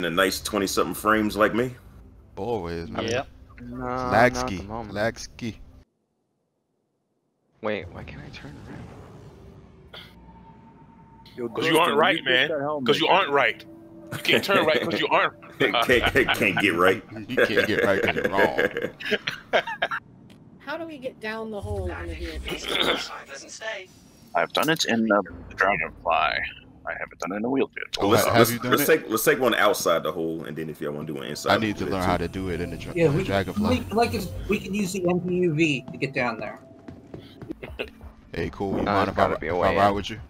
in a nice twenty something frames like me. Always, man. Yep. No, not Lag at ski. the moment. Lag ski. Wait, why can't I turn around? Because you aren't right, man. Because you aren't right. You can't turn right because you aren't. can't, can't, can't get right. You can't get right 'cause you're wrong. How do we get down the hole in the vehicle? I've done it in the Dragonfly. I haven't done it in the wheelchair. Well, let's, Have let's, you done let's it? take let's take one outside the hole, and then if y'all want to do one inside, I need to learn how to do it in the, dra- Yeah, the we, dragonfly. we like is we can use the MPUV to get down there. Hey, cool. You No, mind if I, be a if I ride in. with you?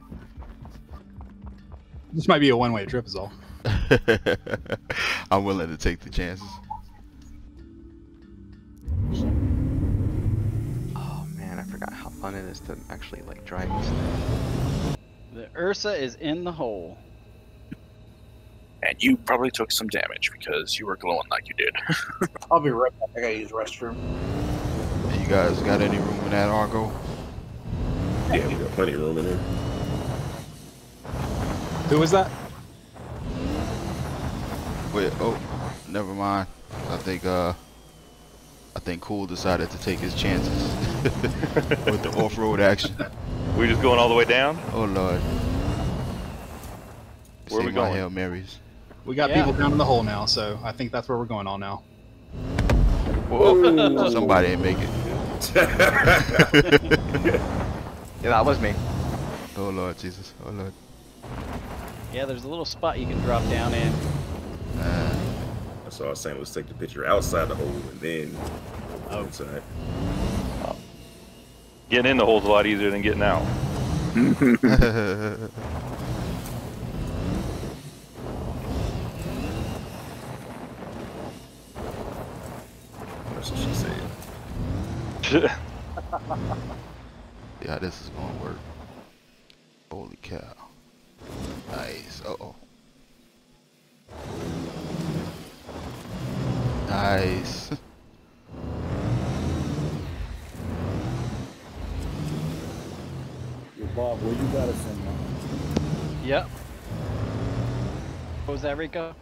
This might be a one-way trip, is all. I'm willing to take the chances. Oh man, I forgot how fun it is to actually like drive this thing. The Ursa is in the hole. And you probably took some damage because you were glowing like you did. I'll be right back. I gotta use restroom. Hey, you guys got any room in that Argo? Yeah, we got plenty of room in there. Who was that? Wait, oh, never mind. I think, uh, I think Cool decided to take his chances with the off-road action. We just going all the way down? Oh Lord. Where are we Say my going? Hail Marys. We got Yeah. people down in the hole now, so I think that's where we're going all now. Whoa. Somebody ain't make it. Yeah, that was me. Oh Lord Jesus. Oh Lord. Yeah, there's a little spot you can drop down in. Uh, That's all I was saying. Let's take the picture outside the hole, and then Oh. inside. Getting in the hole's a lot easier than getting out. That's what she said. yeah, this is gonna work. Holy cow. Nice. Uh oh. Nice. Bob, where you got us in now? Yep. What was that, Rico?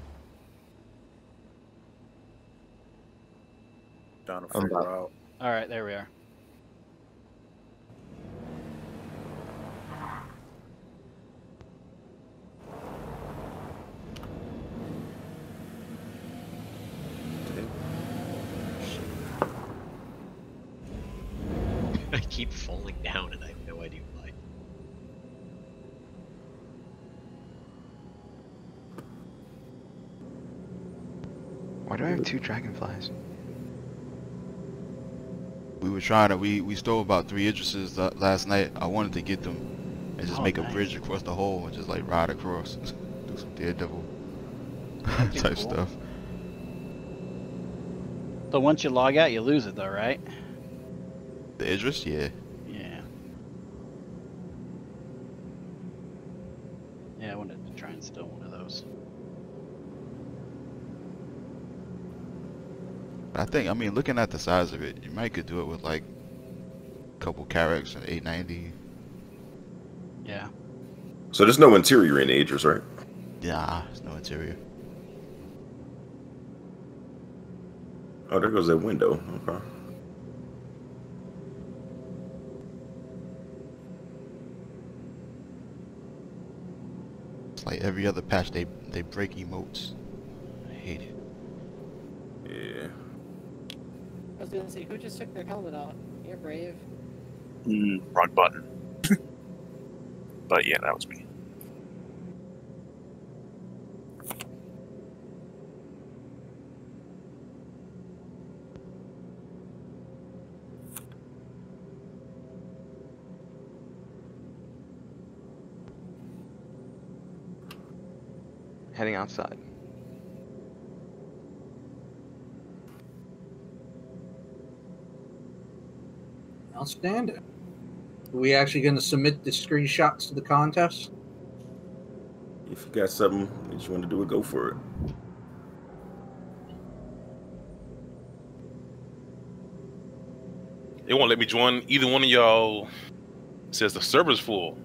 Trying to I'm figure out. All right, there we are. I keep falling down and I have no idea why. Why do I have two dragonflies? we were trying to we we stole about three Idrises uh, last night. I wanted to get them and just Oh, make nice. a bridge across the hole and just like ride across, do some daredevil That'd type cool. stuff. So once you log out, you lose it, though, right? The Idris, yeah. Yeah. Yeah, I wanted to try and steal one of those. I think I mean looking at the size of it, you might could do it with like a couple Carracks and 890. Yeah. So there's no interior in the Aegis, right? Nah, there's no interior. Oh, there goes that window. Okay. It's like every other patch they they break emotes. I hate it. Yeah. I gonna say, who just took their helmet off? You're brave. Mm, wrong button. but yeah, that was me. Heading outside. Outstanding. Are we actually going to submit the screenshots to the contest? If you got something that you want to do, it go for it. They won't let me join either one of y'all. Says the server's full.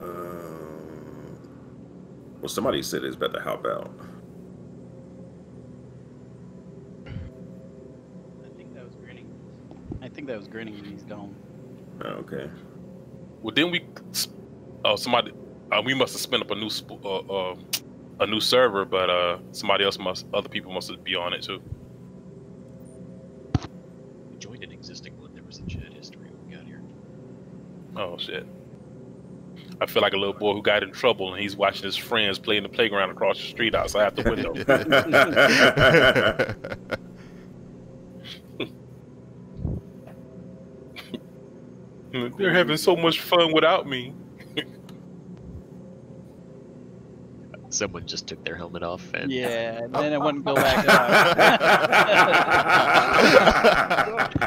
Um, Well, somebody said it's better help out. I think that was grinning. I think that was grinning and he's gone. Oh, okay. Well, then we, oh, somebody, uh, we must have spun up a new, sp- uh, uh, a new server, but uh, somebody else must, other people must be on it too. We joined an existing one. There was a chat history when we got here. Oh shit. I feel like a little boy who got in trouble and he's watching his friends play in the playground across the street outside the window. They're having so much fun without me. Someone just took their helmet off and Yeah, and then it wouldn't go back up.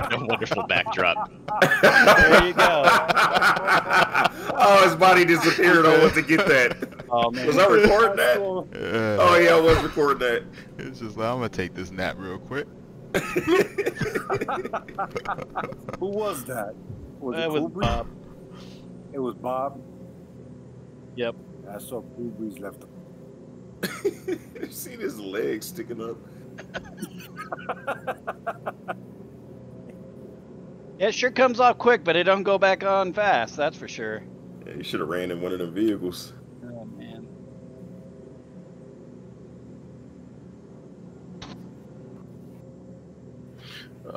a wonderful backdrop. there you go. oh, his body disappeared. I want to get that. Oh, man. Was I recording that? Yeah. Oh yeah, I was recording that. It's just like I'm gonna take this nap real quick. Who was that? Was That it was Kubrick? Bob. It was Bob. Yep. I saw Kubrick's left. you seen his legs sticking up? It sure comes off quick, but it don't go back on fast. That's for sure. Yeah, you should have ran in one of them vehicles. Oh man. Oh,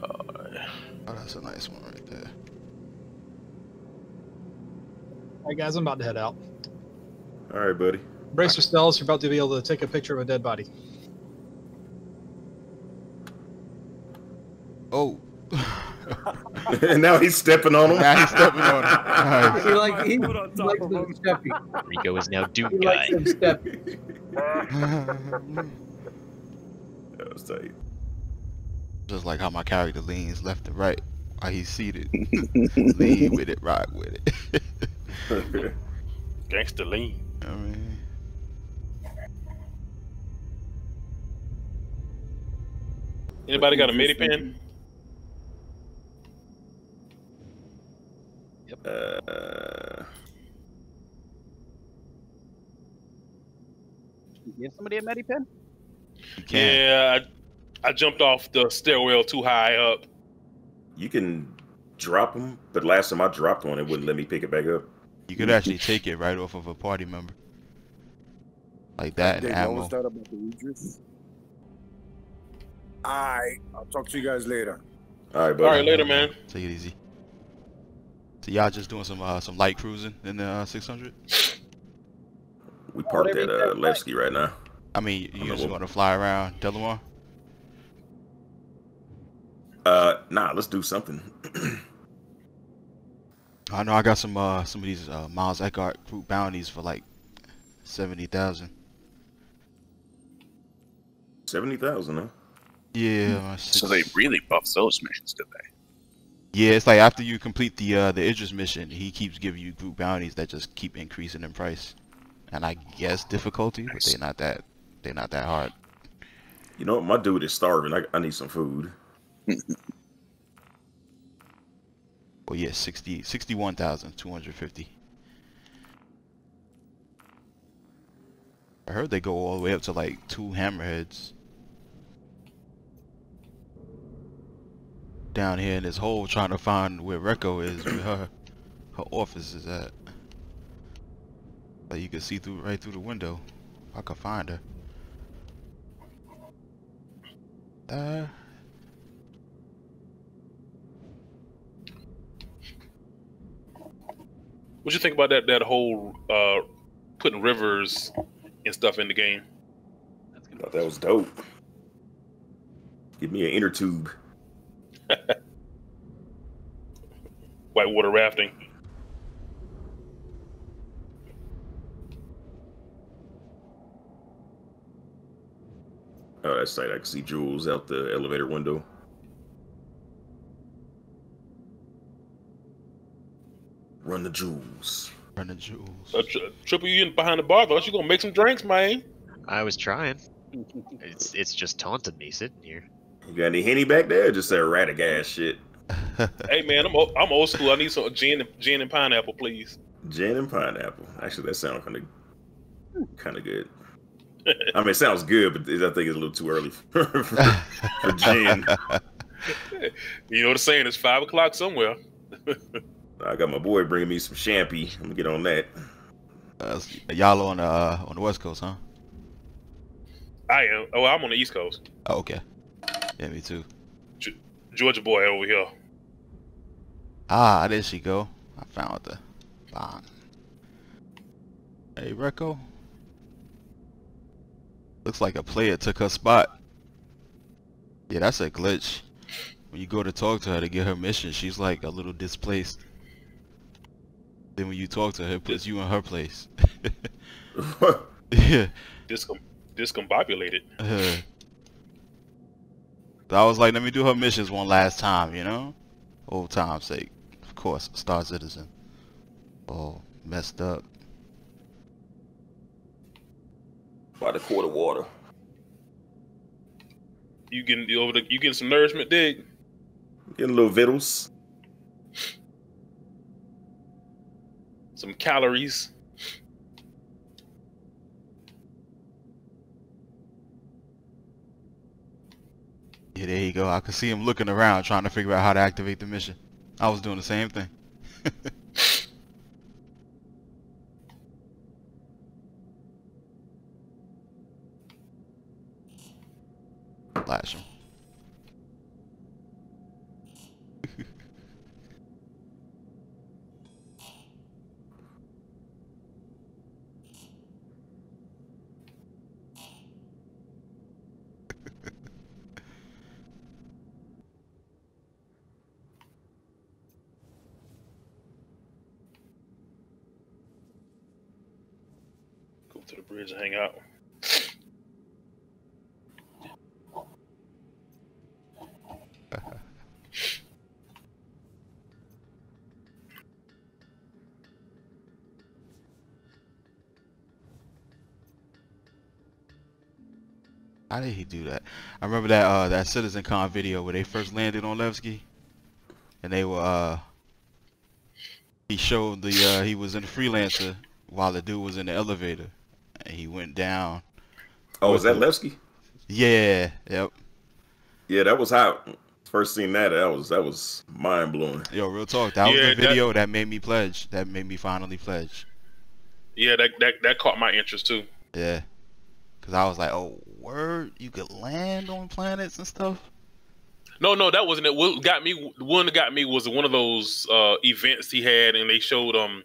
oh that's a nice one right there. All right, guys, I'm about to head out. All right, buddy. Brace yourselves. You're about to be able to take a picture of a dead body. Oh. and now he's stepping on him. Now he's stepping on him. Nice. He like he, Put on he top likes of them him. steppy. Rico is now Doom He Guy. likes them steppy. That was tight. Just like how my character leans left and right while he's seated. Lean with it, rock with it. Gangster lean. I mean, Anybody got a mini pen? Uh, Give somebody a medi pen? you can. Yeah, I, I jumped off the stairwell too high up. you can drop them, but last time I dropped one, it wouldn't let me pick it back up. You could actually take it right off of a party member. Like that and Dave, what ammo. was that about the Idris? Alright, I'll talk to you guys later. All right, buddy. All right, later, man. Take it easy. So y'all just doing some uh, some light cruising in the uh, 600? We parked at uh, Levski right now. I mean, you I'm just want to fly around Delamar? Uh, nah, let's do something. I know I got some uh some of these uh, Miles Eckhart group bounties for like seventy thousand. Seventy thousand, huh? Yeah. my So they really buff those missions, did they? Yeah, it's like after you complete the uh, the Idris mission, he keeps giving you group bounties that just keep increasing in price, and I guess difficulty, but they're not that they're not that hard. You know what? My dude is starving. I, I need some food. Well, yeah, 60 61,250. I heard they go all the way up to like two hammerheads. Down here in this hole trying to find where Recco is, where her, her office is at. Like you can see through right through the window. I could find her. Uh, What you think about that? That whole uh, putting rivers and stuff in the game. Thought that was dope. Give me an inner tube. Whitewater rafting. Oh, that's tight. I can see Jules out the elevator window. Run the jewels. Run the jewels. Uh, tri- triple you in behind the bar though. You gonna make some drinks, man? I was trying. It's it's just taunting me sitting here. You got any henny back there? Or just that erratic ass shit. hey man, I'm old, I'm old school. I need some gin and gin and pineapple, please. Gin and pineapple. Actually, that sounds kind of kind of good. I mean, it sounds good, but I think it's a little too early for, for, for gin. You know what I'm saying? It's five o'clock somewhere. I got my boy bringing me some champy. I'm gonna get on that. Uh, y'all on the uh, on the west coast, huh? I am. Oh, I'm on the East Coast. Oh, okay. Yeah, me too. Georgia boy over here. Ah, there she go. I found the bond. Hey, Recco. Looks like a player took her spot. Yeah, that's a glitch. When you go to talk to her to get her mission, she's like a little displaced. Then when you talk to her, it puts you in her place. yeah. Discom discombobulated. Uh, so I was like, let me do her missions one last time, you know? Old time's sake. Of course, Star Citizen. Oh, messed up. By the quart of water. You getting you over the, you getting some nourishment, dig? Getting a little vittles. Some calories. Yeah, there you go. I could see him looking around trying to figure out how to activate the mission. I was doing the same thing. Flash him. Go to the bridge and hang out. How did he do that? I remember that uh that CitizenCon video where they first landed on Levski, and they were uh he showed the uh he was in the freelancer while the dude was in the elevator, he went down. Oh, is that Levski? Yeah. Yep. Yeah, that was how first seen that. That was that was mind blowing. Yo, real talk. That Yeah, was that- the video that made me pledge. That made me finally pledge. Yeah, that that that caught my interest too. Yeah. Cause I was like, oh, word, you could land on planets and stuff. No, no, that wasn't it. What got me? One that got me was one of those uh, events he had, and they showed um,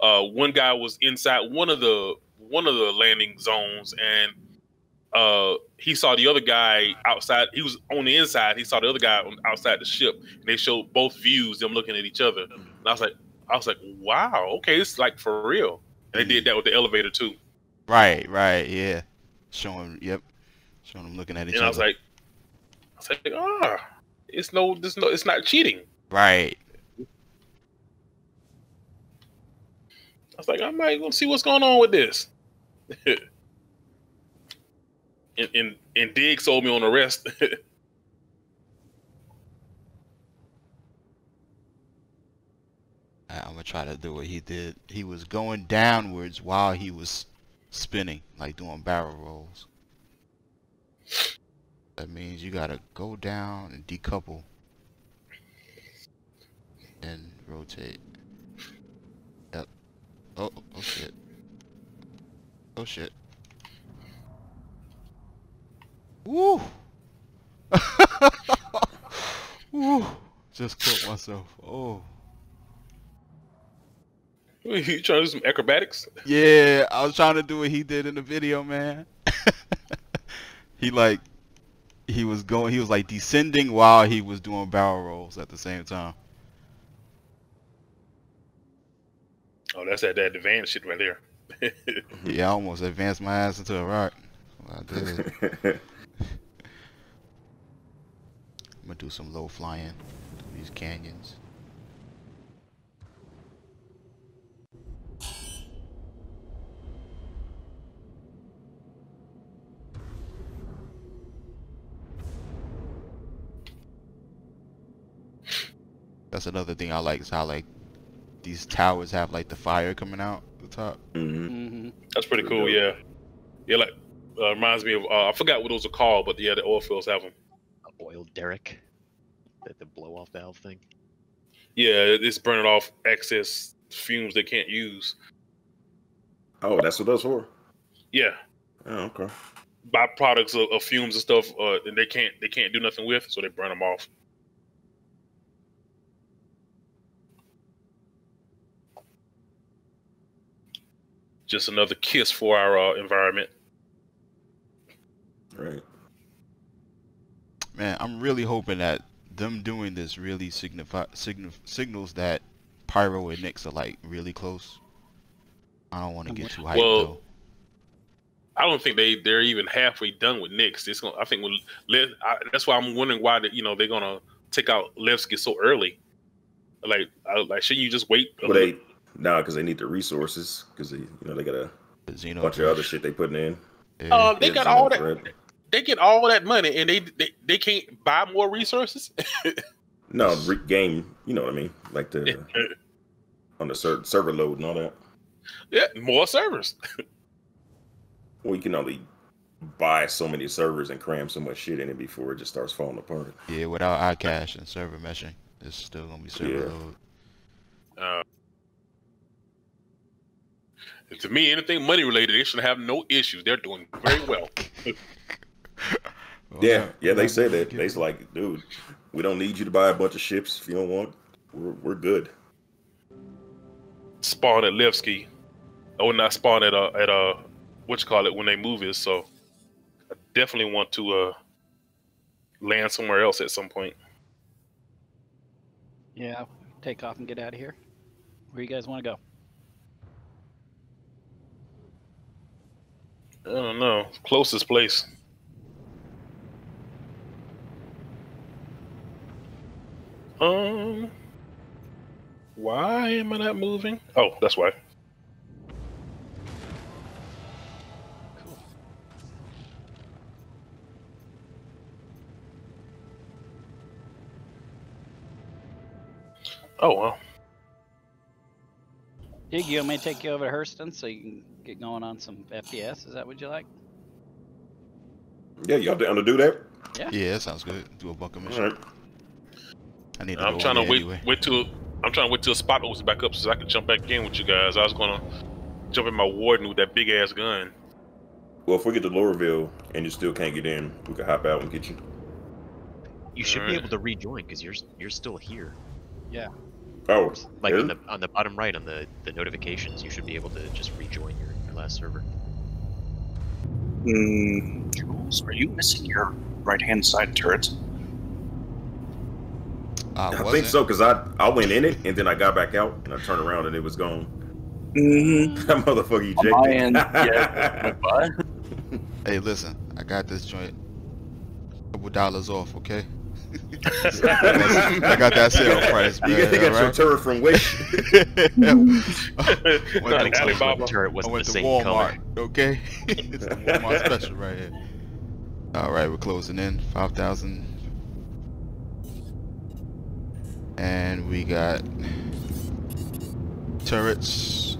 uh, one guy was inside one of the one of the landing zones, and uh, he saw the other guy outside. He was on the inside. He saw the other guy on, outside the ship, and they showed both views, them looking at each other. And I was like, I was like, wow, okay, it's like for real. And they did that with the elevator too. Right, right, yeah. Showing, yep, showing them looking at each and other. I was like, I was like, ah, it's no, this no, it's not cheating. right. I was like, I might go see what's going on with this. and, and and Dig sold me on the rest. I'm gonna try to do what he did. He was going downwards while he was spinning, like doing barrel rolls. That means you gotta go down and decouple, and rotate. Yep. Oh, oh shit. Oh shit. Woo! Woo! Just caught myself. Oh. you trying to do some acrobatics? Yeah, I was trying to do what he did in the video, man. he like he was going he was like descending while he was doing barrel rolls at the same time. Oh, that's that that advanced shit right there. Yeah, I almost advanced my ass into a rock. What I did. I'm gonna do some low flying through these canyons. That's another thing I like is how like these towers have like the fire coming out the top. hmm Mm-hmm. That's pretty cool. Yeah, yeah. Like uh, reminds me of uh, I forgot what those are called, but yeah, the oil fields have them. A oil derrick, that the blow off valve thing. Yeah, it's burning off excess fumes they can't use. Oh, that's what that's for. Yeah, Oh, okay. byproducts of, of fumes and stuff, uh, and they can't they can't do nothing with, so they burn them off. Just another kiss for our uh, environment. Right. Man, I'm really hoping that them doing this really signify signif- signals that Pyro and Nyx are like really close. I don't want to get too hyped Well, though. I don't think they they're even halfway done with Nyx. It's gonna, I think when Le- I, that's why I'm wondering why that you know they're gonna take out Levski so early. Like, I, like shouldn't you just wait? a Well, they little- nah, because they need the resources because they, you know, they got a The Xeno bunch of other shit they putting in. Yeah. Uh, they Yeah, got Xeno all that. threat. They get all that money, and they they, they can't buy more resources. No, re- game. You know what I mean? Like the on the ser- server load and all that. yeah, more servers. Well, you can only buy so many servers and cram so much shit in it before it just starts falling apart. yeah, without iCache and server meshing, it's still gonna be server Yeah. load. Uh, to me, anything money related, they should have no issues. They're doing very well. Well, Yeah, that- yeah, they that- say that. They's like, dude, we don't need you to buy a bunch of ships if you don't want. We're we're good. spawn at Levski. Oh, not spawn at uh at uh what you call it when they move it. So I definitely want to uh land somewhere else at some point. Yeah, take off and get out of here. Where you guys want to go? I don't know. Closest place. Um why am I not moving? Oh, that's why. Oh well. You want me to take you over to Hurston so you can get going on some FPS? Is that what you like? Yeah, y'all down to do that? Yeah, that sounds good. Do a bunker mission. right. I need to I'm trying to wait anyway. wait till I'm trying to wait till a spot opens back up so I can jump back in with you guys. I was gonna jump in my warden with that big ass gun. Well, if we get to Lorville and you still can't get in, we can hop out and get you. You should be able to rejoin because you're you're still here. Oh, Like on the on the bottom right on the the notifications, you should be able to just rejoin your, your last server. Mm, Jules, are you missing your right hand side turret? I, I think wasn't. so because I I went in it and then I got back out and I turned around and it was gone. Mm-hmm. that motherfucker ejected. On my end, yeah. But Hey, listen, I got this joint. Couple dollars off, okay? I got that sale price, man. you got, you got uh, your turret from Wish. Went Not to- Alibaba. turret wasn't went the to same Walmart, color. okay? it's the Walmart special right here. All right, we're closing in five thousand, and we got turrets,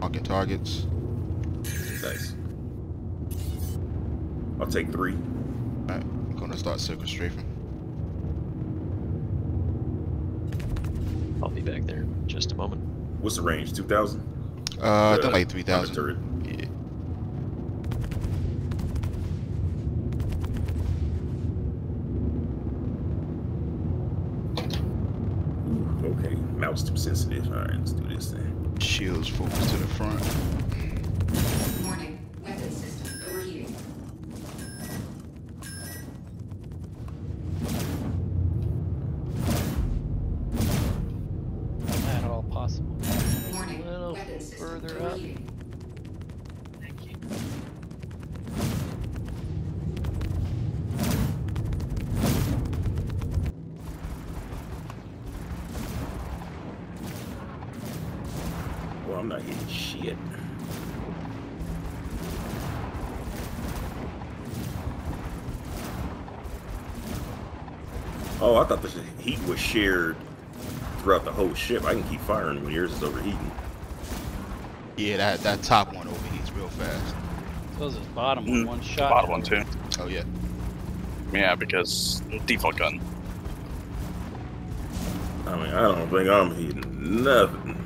marking targets. nice. I'll take three. All right, I'm gonna start circle strafing. I'll be back there in just a moment. What's the range? Two thousand. Uh, I think like three thousand. Yeah. Okay, mouse too sensitive. All right, let's do this thing. Shields focused to the front. Shared throughout the whole ship. I can keep firing when yours is overheating. Yeah, that that top one overheats real fast. So is his bottom Mm, one, one shot. Bottom one too. Oh yeah. Yeah, because default gun. I mean, I don't think I'm hitting nothing.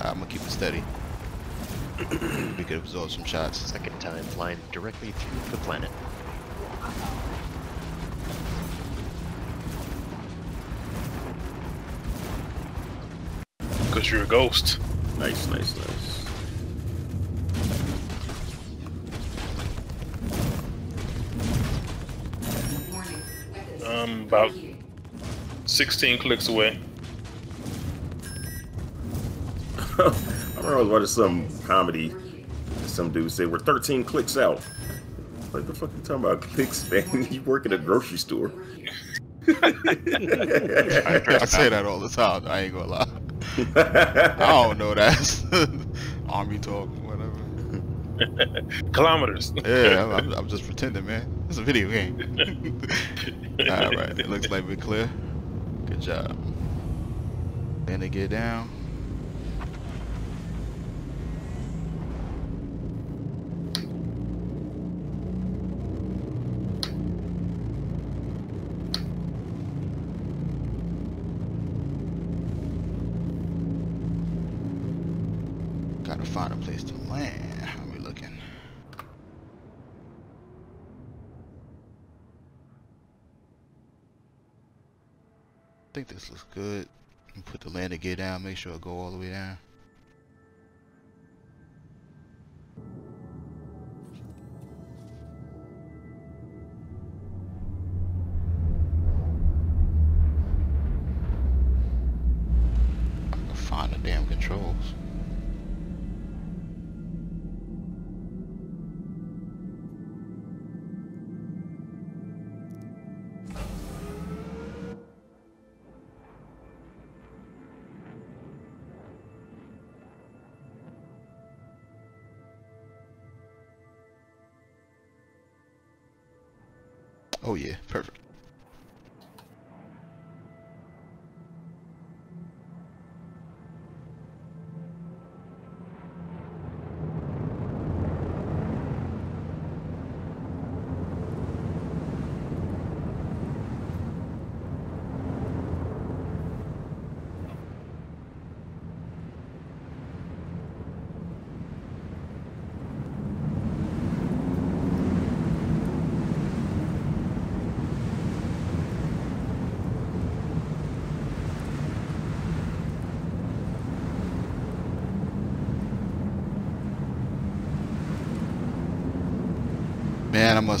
I'm gonna keep it steady. we could absorb some shots. Second time flying directly through the planet. Because you're a ghost. Nice, nice, nice. Um, about 16 clicks away. I remember I was watching some comedy. Some dude said we're 13 clicks out. What the fuck are you talking about clicks, man? You work at a grocery store. I say that all the time. I ain't gonna lie. I don't know that. Army talk, whatever. Kilometers. Yeah, I'm, I'm, I'm just pretending, man. It's a video game. All right, it looks like we're clear. Good job. Then they get down. Think this looks good. Put the landing gear down, make sure it go all the way down. Find the damn controls.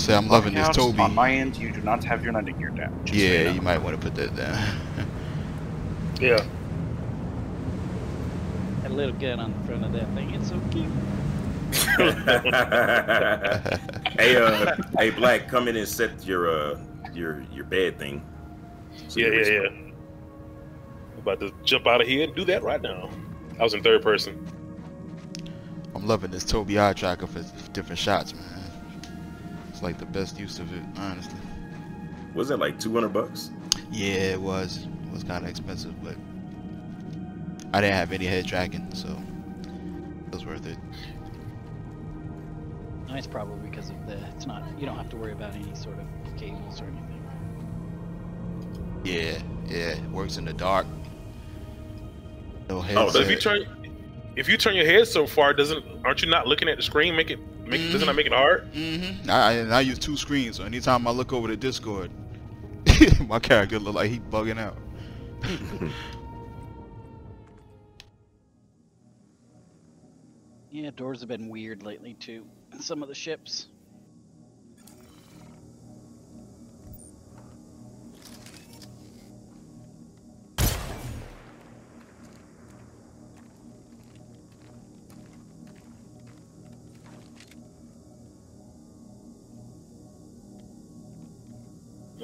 Man, I say I'm loving this Tobii. On my end, you do not have your landing gear down. just Yeah, know. you might want to put that down. Yeah. That little gun on the front of that thing. It's so cute. hey, uh, hey, Black, come in and set your uh your your bed thing. So Yeah, you yeah, can- yeah. About to jump out of here and do that right now. I was in third person. I'm loving this Tobii eye tracker for different shots, man. It's like the best use of it, honestly. Was that like 200 bucks? Yeah, it was. It was kind of expensive, but I didn't have any head tracking, so it was worth it. Nice, probably because of the. It's not. You don't have to worry about any sort of cables or anything. Yeah, yeah, works in the dark. No headset. Oh, so if you turn if you turn your head so far, doesn't aren't you not looking at the screen? Make it make doesn't that make it hard? Mm-hmm. I, I I use two screens, so anytime I look over to Discord, my character look like he bugging out. Yeah, doors have been weird lately too. Some of the ships.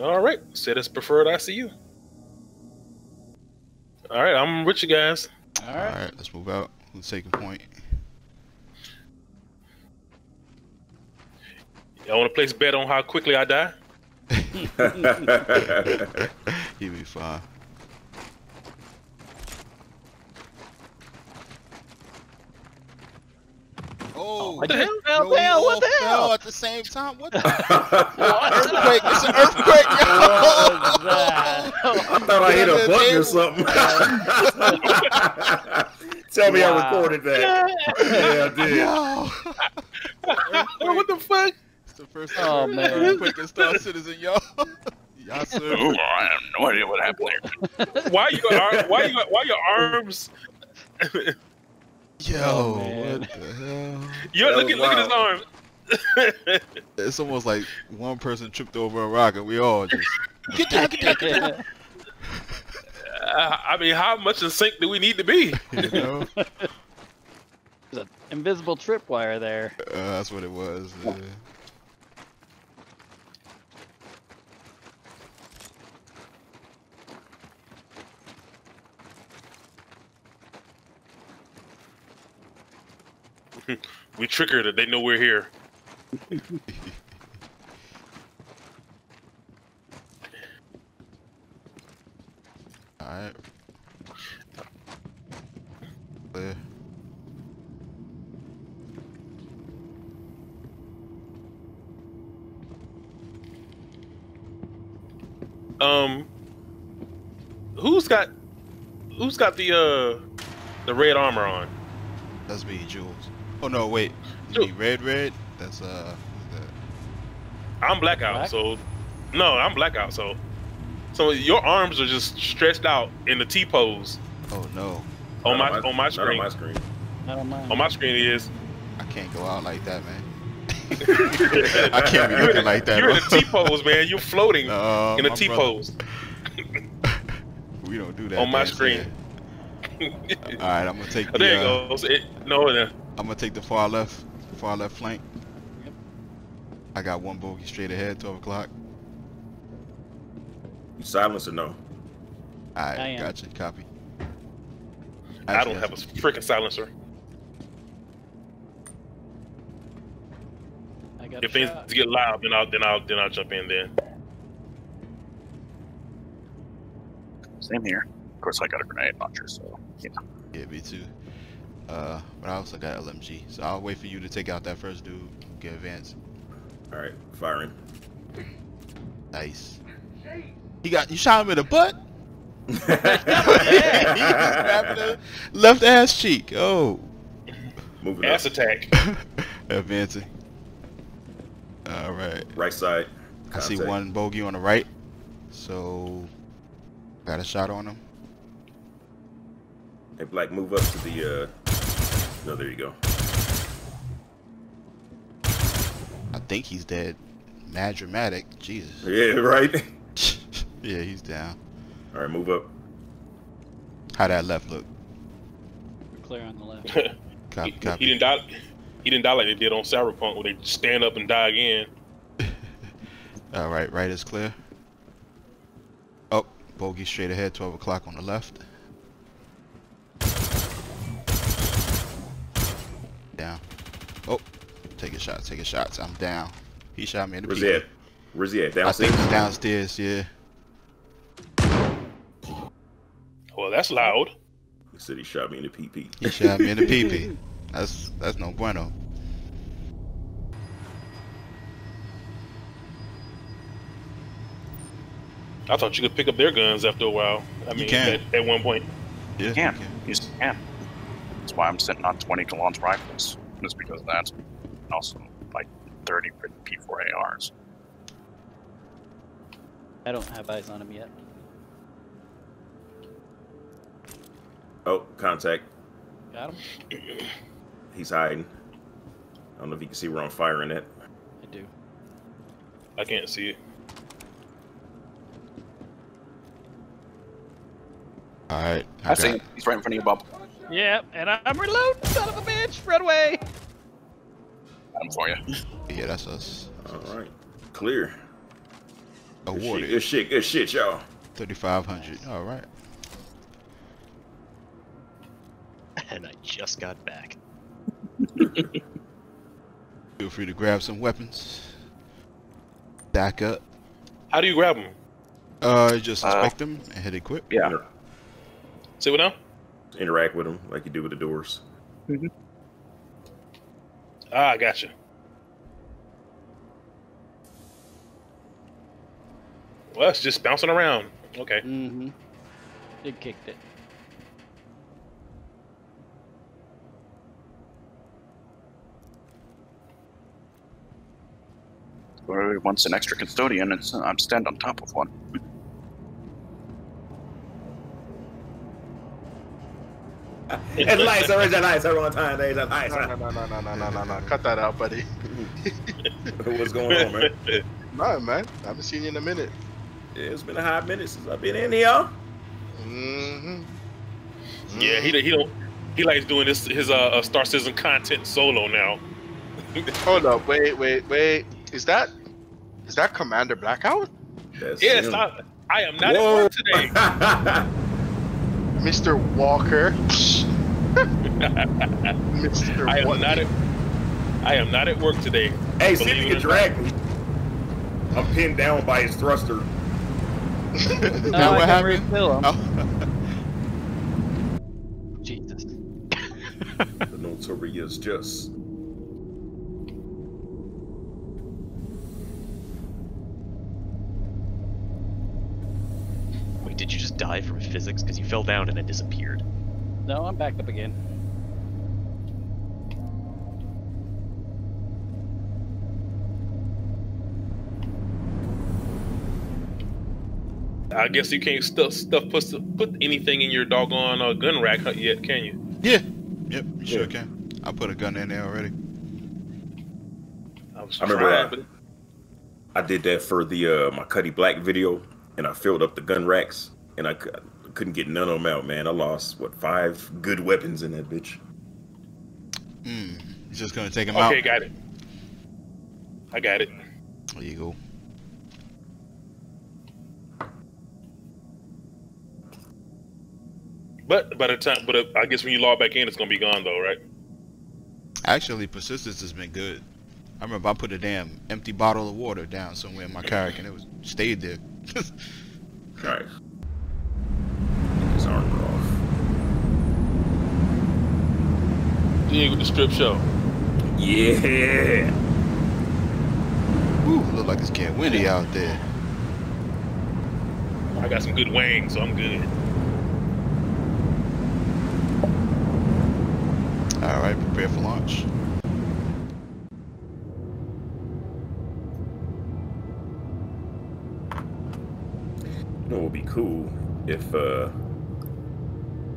All right, set as preferred ICU. All right, I'm with you guys. All All right. right, let's move out. Let's take a point? Y'all want to place a bet on how quickly I die? He'll be fine. Oh, what the hell? No, Fell we down. What all the fell hell? at the same time. What the earthquake? It's an earthquake. What was that? I thought I hit a button or something. Tell me I recorded that. Yeah, I did. Yo. what the fuck? It's the first Oh, ever man. earthquake in Star Citizen, y'all. Y'all Ooh, sir. I have no idea what happened there. Why you ar- why you why your arms? Yo, Oh, what the hell? Yo, That look was at look at his arms. It's almost like one person tripped over a rock and we all just get down, get down, get down. Uh, I mean, how much in sync do we need to be? You know? There's an invisible tripwire there. Uh, that's what it was. yeah. We triggered it. They know we're here. Alright. Clear. Um, who's got who's got the uh the red armor on? That's me, Jules. Oh no, wait. You Jules. mean red red? That's uh that? I'm blackout, Black? so no, I'm blackout. So, so your arms are just stretched out in the T pose Oh no. on my Not on my not screen. on my screen. I don't mind. On my screen, it is. I can't go out like that, man. I can't be You're looking in, like that. You're in a bro. T pose, man. You're floating No, in a my T brother- pose We don't do that. on my screen. Alright, I'm gonna take the Oh, there uh, you go. So it, no, no. I'm gonna take the far left far left flank. I got one bogey straight ahead, twelve o'clock. You silence or no? I Alright, am. gotcha, copy. I don't have a freaking silencer. I got If things shot. get loud, then I'll then I'll then I'll jump in. Then Same here. Of course, I got a grenade launcher, so yeah. Yeah, me too. Uh, but I also got LMG, so I'll wait for you to take out that first dude. Get advanced. All right, firing. Nice. He got you shot him in the butt. he the left ass cheek. Oh, Moving up. ass attack. advancing. All right. Right side. I see one bogey on the right, so got a shot on him. Hey, Black, move up to the. uh No, there you go. I think he's dead. Mad dramatic. Jesus. Yeah, right. yeah, he's down. All right, move up. How'd that left look? We're clear on the left. Copy, he, copy. he didn't die. He didn't die like they did on Cyberpunk, where they stand up and die again. All right, right is clear. Oh, bogey straight ahead, 12 o'clock on the left. Down. Oh, take a shot, take a shot. I'm down. He shot me in the Where's he peak. at? Where's he at? I think Downstairs. he's downstairs, yeah. Well, that's loud. He said he shot me in the PP. He shot me in the PP. That's that's no bueno. I thought you could pick up their guns after a while. I mean, can. At, at one point. Yeah, You can. You still can. That's why I'm sitting on 20 Gallant rifles. Just because of that. And also, like 30 for P4 ARs. I don't have eyes on him yet. Oh, contact. Got him? He's hiding. I don't know if you can see where I'm firing at. I do. I can't see it. All right. I, see. him. He's right in front of you, Bob. Yep, and I'm reloading, son of a bitch! Run away! Got him for you. Yeah, that's us. All right, clear. Good shit, Awarded. good shit, good shit, y'all. 3,500. All right. and I just got back. Feel free to grab some weapons. Back up. How do you grab them? Uh, just Uh, inspect them and hit equip. Yeah. Inter- See what now? interact with them like you do with the doors. I Ah, I gotcha. Well, it's just bouncing around. Okay. Mm-hmm. It kicked it. Or once an extra custodian, it's I'm stand on top of one. it's lights, orange and ice, everyone time, days and ice. No, no, no, no, no, no, no, no. Cut that out, buddy. What's going on, man? No, man. I haven't seen you in a minute. Yeah, it's been a hot minute since I've been in here. Mm-hmm. mm-hmm. Yeah, he he don't he likes doing this his uh, uh Star Citizen content solo now. Hold up, wait, wait, wait. Is that is that Commander Blackout? Yes, I, I am not Whoa. at work today. Mr. Walker. Mr. I am What? not at I am not at work today. Hey, see if you can drag me. I'm pinned down by his thruster. No, what I can happened? refill 'em. Oh. Jesus. The notorious just. Did you just die from physics? Because you fell down and then disappeared. No, I'm back up again. I guess you can't stuff stuff put put anything in your doggone uh, gun rack yet, can you? Yeah. Yep. You sure can. I put a gun in there already. I was I remember trying, that. I did that for the uh, my Cuddy Black video, and I filled up the gun racks, and I cou- couldn't get none of them out. Man, I lost what five good weapons in that bitch. Mm. You just gonna take him but- out? Okay, got it. I got it. There you go. But by the time, but uh, I guess when you log back in, it's gonna be gone though, right? Actually, persistence has been good. I remember I put a damn empty bottle of water down somewhere in my kayak and it was stayed there. Right. His armor off. Dig with the strip show. Yeah. Ooh, look like it's getting windy out there. I got some good wings, so I'm good. All right, prepare for launch. You know what would be cool if uh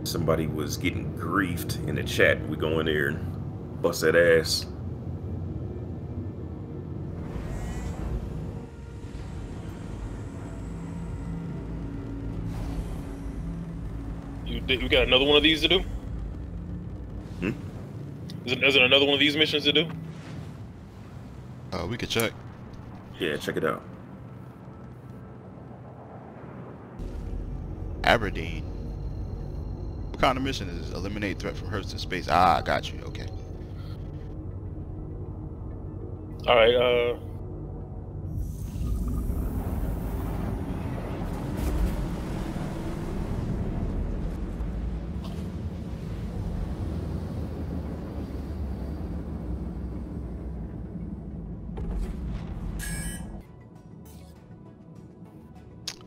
somebody was getting griefed in the chat. We go in there and bust that ass. You did, we got another one of these to do. Hmm? Is it, is it another one of these missions to do? Uh, we could check. Yeah, check it out. Aberdeen. What kind of mission is this? Eliminate threat from Hurston space. Ah, I got you. Okay. All right. Uh,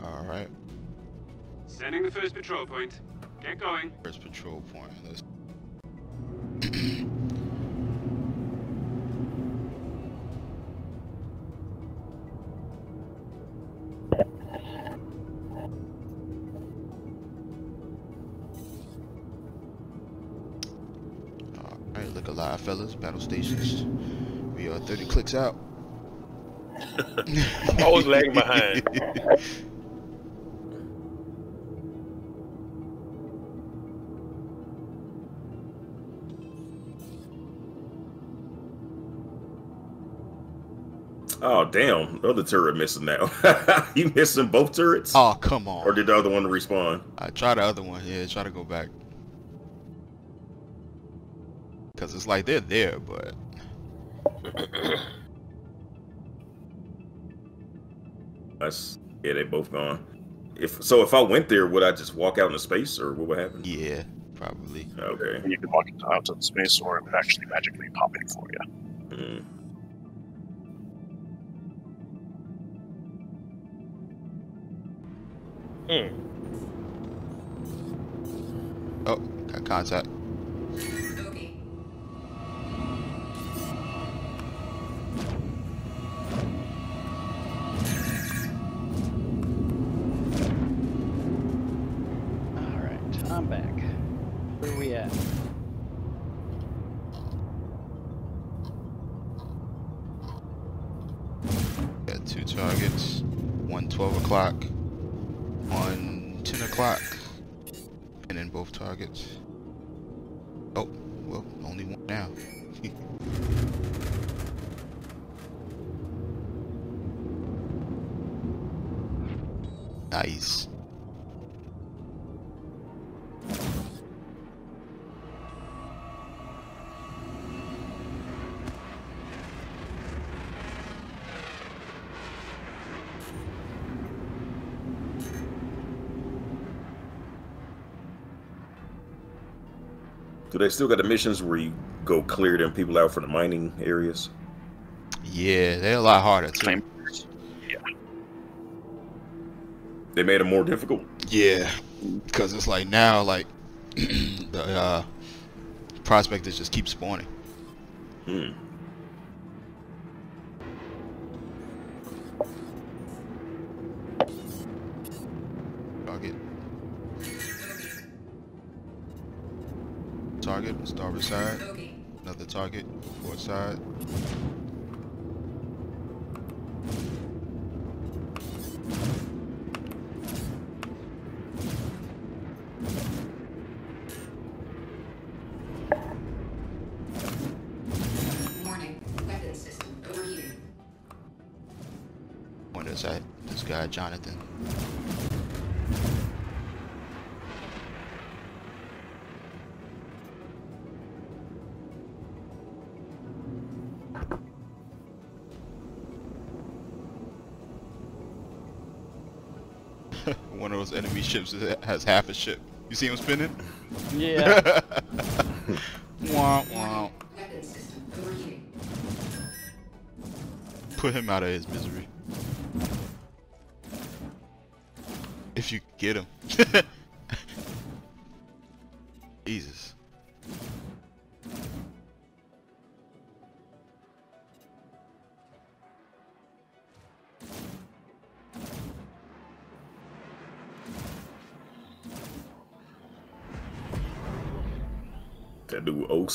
All right. Sending the first patrol point. Get going. First patrol point. Let's. All right, look alive, fellas. Battle stations. We are 30 clicks out. I was lagging behind. Oh damn, the other turret missing now. you missing both turrets? Oh, come on. Or did the other one respawn? I try the other one. Yeah, try to go back. Cause it's like they're there, but That's yeah, they both gone. If so, if I went there, would I just walk out into space, or what would happen? Yeah, probably. Okay. You can walk out into the space, or it would actually magically pop in for you. Mm. Hmm. Oh, got contact. Do they still got the missions where you go clear them people out from the mining areas? Yeah, they're a lot harder too. They made them more difficult. Yeah, because it's like now, like the uh, prospectors just keep spawning. Hmm. Starboard side. Another target, port side. Ships has half a ship. You see him spinning? Yeah. wah, wah. Weapon system overheating. Put him out of his misery. If you get him.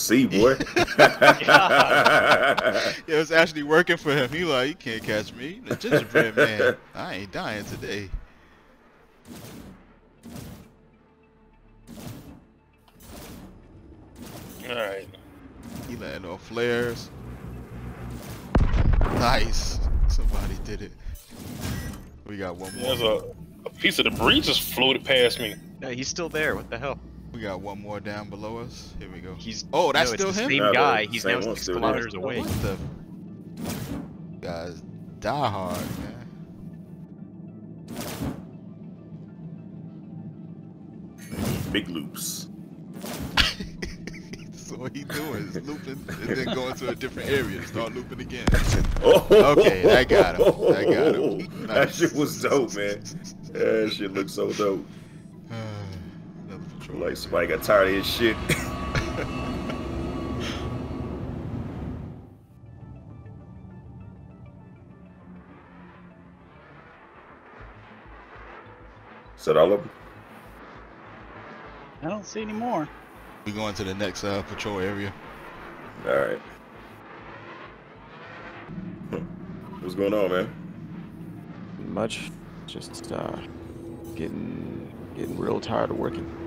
dude OC boy. it was actually working for him. He like, you can't catch me. The gingerbread man. I ain't dying today. All right. He letting off flares. Nice. Somebody did it. We got one more. There's a, a piece of debris just floated past me. No, he's still there. What the hell? We got one more down below us. Here we go. He's oh, that's no, still the him. Same guy. He's same now one's six still there. kilometers away. What the? Guys, die hard, man. Big loops. So what he doing is looping and then going to a different area and start looping again. Oh, Okay, I got him. I got him. That shit was dope, man. That shit looks so dope. Another patrol. Like somebody got tired of his shit. Is that all of them? I don't see any more. We going to the next uh, patrol area. All right. What's going on, man? Much. Just uh, getting getting real tired of working.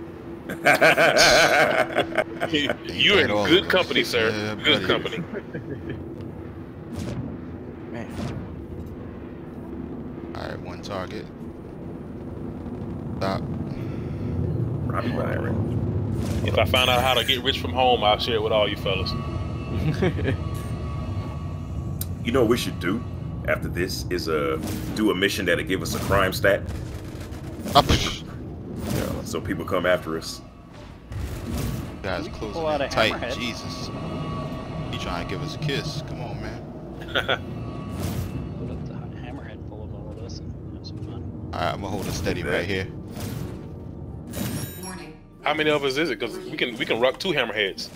you are in good company, sir. Yeah, good company. Man, All right, one target. Stop. Robbie Byron. If I find out how to get rich from home, I'll share it with all you fellas. You know what we should do after this is uh do a mission that'll give us a crime stat. So people come after us. Guys, closing pull out a tight. hammerhead. Jesus. He trying to give us a kiss. Come on, man. Put up the hammerhead full of all of us and have some fun. All right, I'm gonna hold it steady right here. How many of us is it? Because we can we can rock two hammerheads.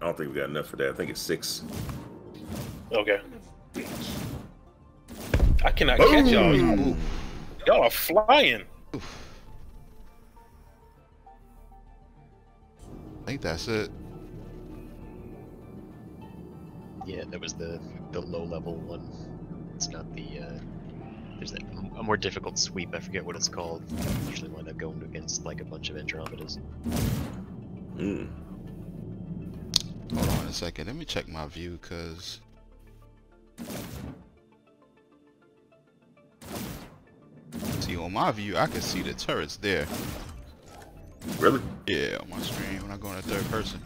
I don't think we got enough for that. I think it's six. Okay. I cannot catch y'all. Y'all are flying. I think that's it. Yeah, that was the the low level one. It's not the. Uh, there's a, a more difficult sweep. I forget what it's called. Usually wind up going against like a bunch of Andromedas. Mm. Hold on a second. Let me check my view, cause. See, on my view, I can see the turrets there. Really? Yeah, on my screen when I go in a third person.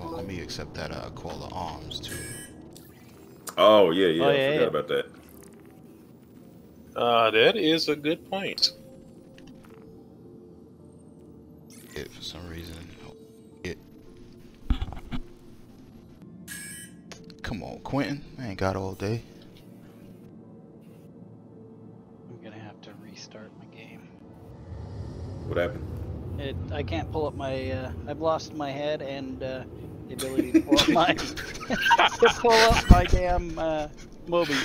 Oh, let me accept that uh, call of arms too. Oh yeah, yeah. Oh, I yeah, forgot yeah. about that. Uh, that is a good point. It for some reason. It. Come on, Quentin. I ain't got all day. I'm gonna have to restart my game. What happened? It, I can't pull up my. Uh, I've lost my head and uh, the ability to pull up my to pull up my damn uh, Moby.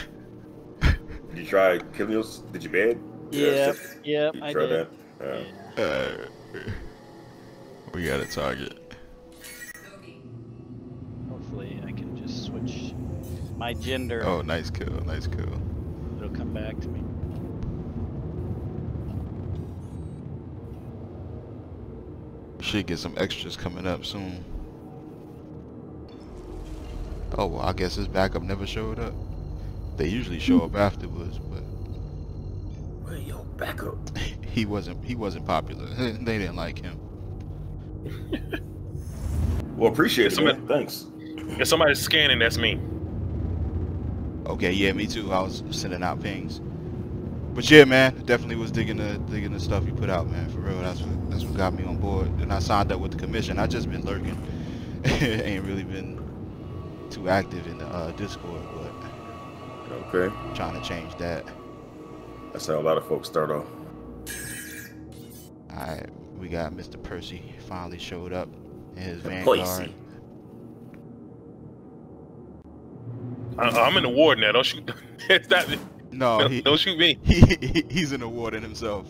Did you try killing yours? Did you bed? Yeah, yeah, yep, I tried did. that? Uh, Uh, we got a target. My gender. Oh, nice kill, nice kill. It'll come back to me. Should get some extras coming up soon. Oh, well, I guess his backup never showed up. They usually show up afterwards, but Where your backup? he wasn't. He wasn't popular. they didn't like him. Well, appreciate it, Somebody- man. Thanks. If somebody's scanning, that's me. Okay, yeah, me too. I was sending out pings. But yeah, man, definitely was digging the digging the stuff you put out, man. For real, that's what that's what got me on board. And I signed up with the commission. I just been lurking, ain't really been too active in the uh, Discord, but Okay. trying to change that. That's how a lot of folks start off. All right, we got Mr. Percy finally showed up in his Vanguard. Percy. I, I'm in the ward now. Don't shoot. it's not, No, don't, he, don't shoot me. he, he he's an award in himself.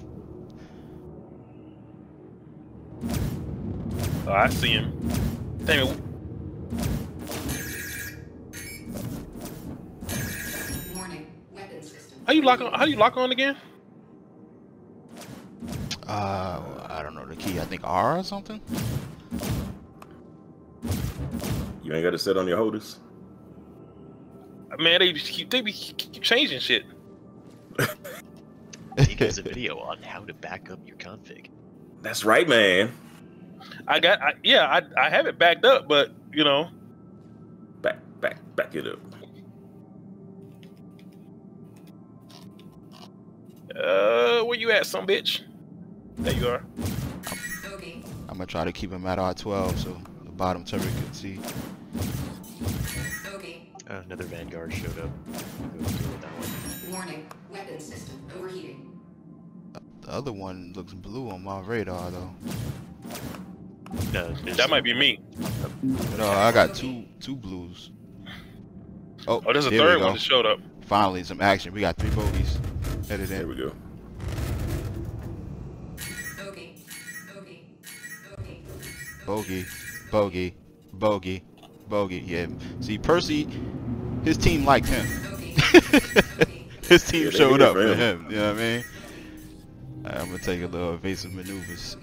Oh, I see him. Damn it. Warning. Weapon system. How you lock on? How you lock on again? Uh, I don't know the key. I think R or something. You ain't got to sit on your holders. Man, they just keep they be keep changing shit. He does a video on how to back up your config. That's right, man. I got I, yeah, I I have it backed up, but you know, Back, back, back it up. uh, where you at, some bitch? There you are. Bogey. I'm gonna try to keep him at R12 so the bottom turret can see. Bogey. Uh, another Vanguard showed up. Go deal with that one. Warning. Weapon system overheating. The other one looks blue on my radar though. No, That might be me. No, I got two two blues. Oh, Oh, there's a there third one that showed up. Finally, some action. We got three bogeys headed in. There in. we go. Bogey. Bogey. Bogey. Bogey, bogey. Yeah. See, Percy, his team liked him. His team Yeah, showed up for him. You know what I mean? Alright, I'm gonna take a little evasive maneuvers.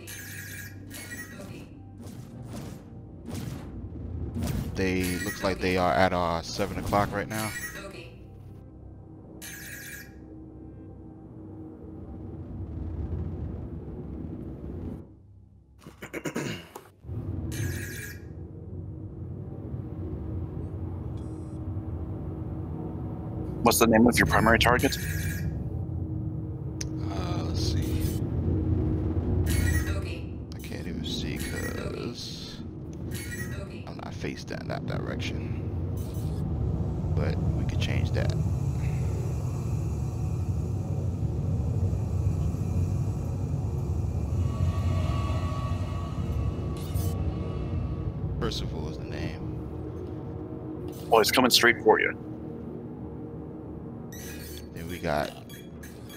They looks like they are at uh seven o'clock right now. What's the name of your primary target? Uh, let's see. I can't even see because I'm not faced in that direction. But we could change that. Percival is the name. Well, he's coming straight for you. Got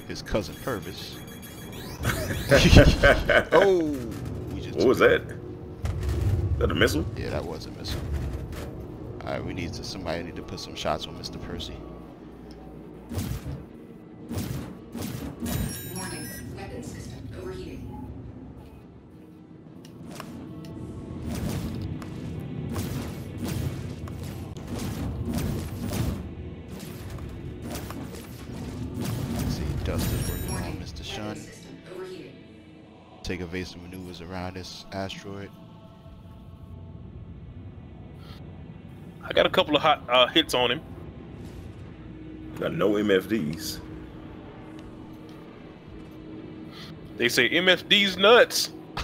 his cousin Purvis. oh, what was that? That a missile? Yeah, that was a missile. All right, we need to somebody need to put some shots on Mr. Percy. Asteroid. I got a couple of hot uh, hits on him. Got no MFDs. They say MFD's nuts.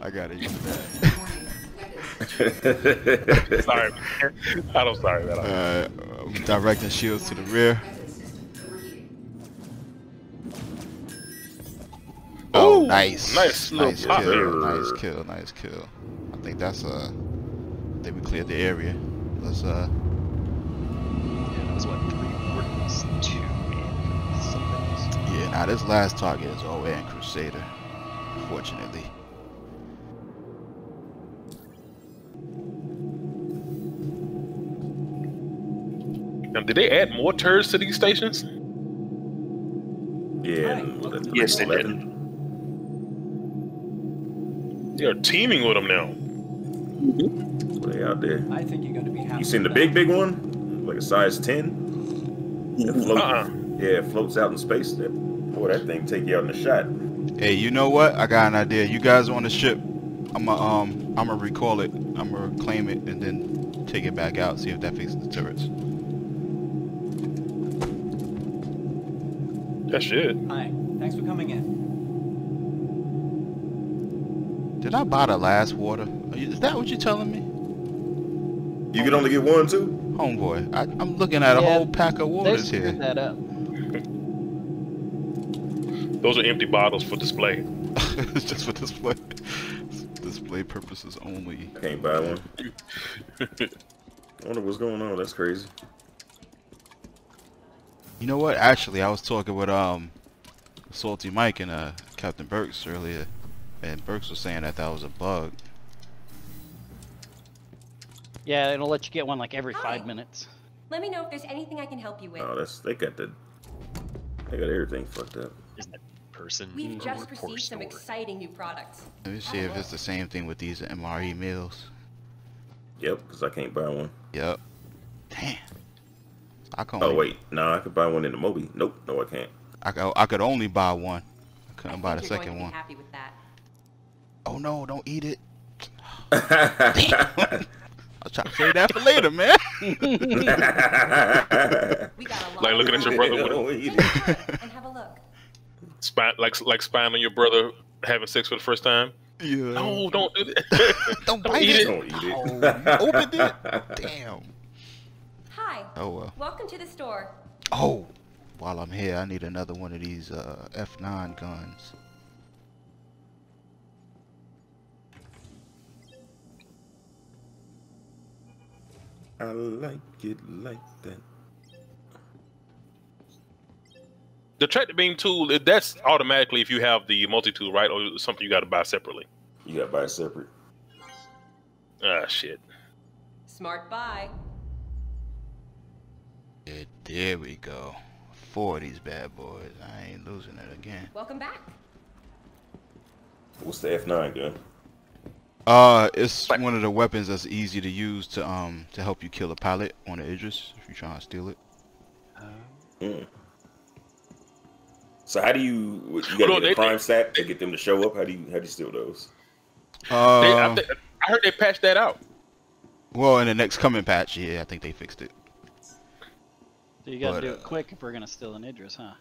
I gotta use that. sorry, I'm sorry, man. Uh, I'm directing shields to the rear. Nice, nice little nice kill, nice kill, nice kill. I think that's uh, I think we cleared the area. Let's uh, Yeah, that was what three wardens, two and something else. yeah. Now this last target is OA and Crusader, fortunately. Now, did they add more turrets to these stations? Yeah, and what, that- Yes, they 11? They're teaming with them now. Way out there. I think you're going to be happy. You seen the big, big one? Like a size 10? It float, Uh-uh. Yeah, it floats out in space. That, boy, that thing take you out in a shot. Hey, you know what? I got an idea. You guys on the ship. I'm gonna um, I'm gonna recall it. I'm gonna claim it and then take it back out. See if that fixes the turrets. That's it. Hi. Thanks for coming in. Did I buy the last water? You- Is that what you're telling me? You can only get one, too? Homeboy, I, I'm looking at a whole pack of They waters screwed here. that up. Those are empty bottles for display. it's just for display. Display purposes only. Can't buy one. I wonder what's going on. That's crazy. You know what? Actually, I was talking with um, Salty Mike and uh, Captain Burks earlier, and Burks was saying that that was a bug. Yeah, it'll let you get one like every five minutes. Let me know if there's anything I can help you with. Oh, that's they got the they got everything fucked up. Isn't that person? We've or just received some exciting new products. Let me see if it's the same thing with these MRE meals. Yep, because I can't buy one. Yep. Damn. I can't. Oh wait, no, I could buy one in the Moby. Nope, no, I can't. I could, I could only buy one. I couldn't buy the You're going second to one. Happy with that. Oh no, don't eat it. I'll trying to save that for later, man. Like looking at your brother with a and have a look. spine, like like spying on your brother having sex for the first time. Yeah. No, don't do that. don't Don't bite eat it. it. Don't eat it. Oh, you opened it. Damn. Hi. Oh well. Welcome to the store. Oh, while I'm here, I need another one of these uh, F9 guns. I like it like that. The tractor beam tool, that's automatically if you have the multi tool, right? Or something you got to buy separately. You got to buy it separate. Ah, shit. Smart buy. Yeah, there we go. Four of these bad boys. I ain't losing it again. Welcome back. What's the F9 gun? Uh, it's one of the weapons that's easy to use to um to help you kill a pilot on the Idris if you're trying to steal it. Mm. So how do you you Hold got on, to they- get a crime stat to get them to show up? How do you how do you steal those? They, I, Uh, thi- I heard they patched that out. well, in the next coming patch, yeah, I think they fixed it. So you gotta But, do uh, it quick if we're gonna steal an Idris, huh?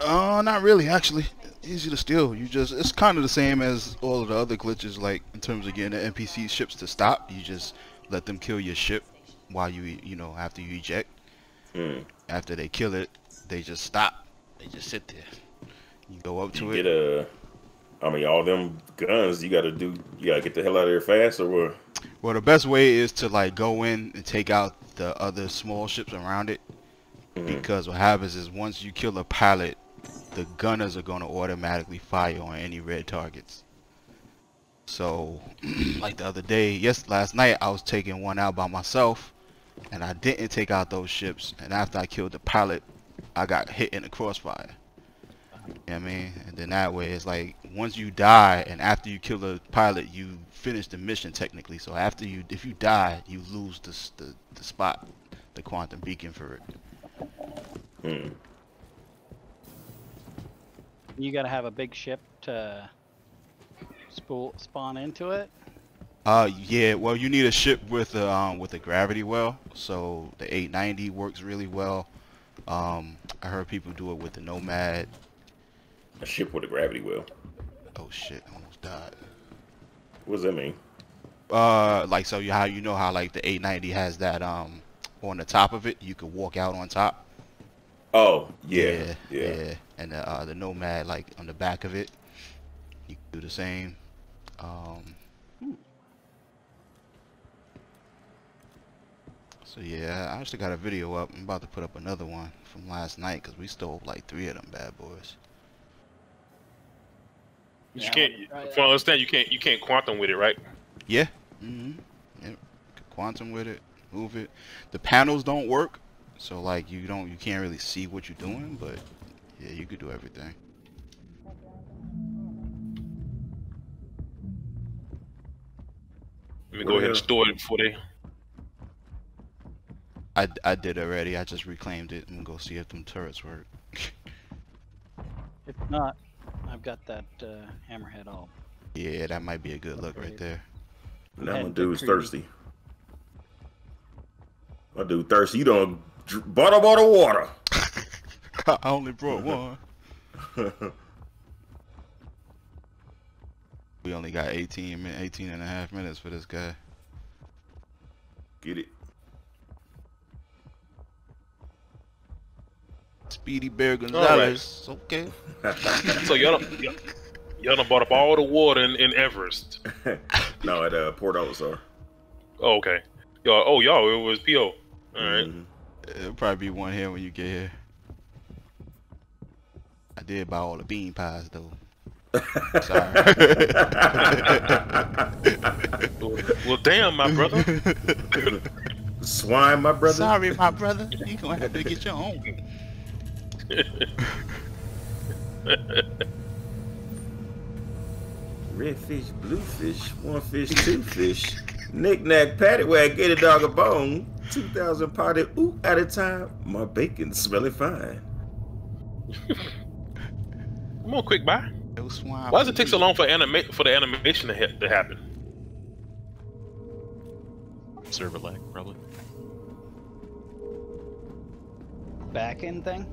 Uh, not really, actually. easy to steal. You just it's kind of the same as all of the other glitches. Like in terms of getting the NPC ships to stop, you just let them kill your ship while you you know after you eject. Hmm. After they kill it, they just stop. They just sit there. You go up to You it. get a. I mean, all them guns. You got to do. You got to get the hell out of there fast, or what? Well, the best way is to like go in and take out the other small ships around it. Mm-hmm. Because what happens is once you kill a pilot, the gunners are going to automatically fire on any red targets. So, like the other day, yes, last night I was taking one out by myself, and I didn't take out those ships. And after I killed the pilot, I got hit in the crossfire. You know what I mean? And then that way, it's like once you die, and after you kill the pilot, you finish the mission technically. So after you, if you die, you lose the the, the spot, the quantum beacon for it. Hmm. You gotta have a big ship to spool spawn into it. Uh, yeah. Well, you need a ship with a um, with a gravity well. So the 890 works really well. Um, I heard people do it with the Nomad. A ship with a gravity well. Oh shit! I almost died. What does that mean? Uh, like so, you how you know how like the 890 has that um on the top of it, you could walk out on top. Oh yeah, yeah, yeah. And the uh, the Nomad like on the back of it, you can do the same. Um, so yeah, I actually got a video up. I'm about to put up another one from last night because we stole like three of them bad boys. But you can't. From what I understand, you can't. You can't quantum with it, right? Yeah. Mm-hmm. Yep. Quantum with it, move it. The panels don't work, so like you don't, you can't really see what you're doing. But yeah, you could do everything. Let me go ahead and store it before they. I, I did already. I just reclaimed it and go see if them turrets work. If not, I've got that uh, hammerhead all. Yeah, that might be a good look right there. Now my Had dude's victory. thirsty. My dude thirsty. You don't dr- bottle bottle water. I only brought one. We only got 18, min- 18 and a half minutes for this guy. Get it. Speedy Bear Gonzalez. Okay. so y'all, done- y'all, y'all done bought up all the water in, in Everus. no, at uh, Port Olisar. Oh, okay. Y'all, oh y'all, it was PO. All right. Mm-hmm. It'll probably be one here when you get here. I did buy all the bean pies though. Sorry. well, well, damn, my brother. Swine, my brother. Sorry, my brother. You gonna have to get your own. Red fish, blue fish, one fish, two fish. Knick knack, paddywhack, get a dog a bone. 2,000 potted ooh at a time. My bacon smelling fine. Come on, quick buy. Why does it take so long for anima- for the animation to, ha- to happen? Server lag, probably. Back end thing.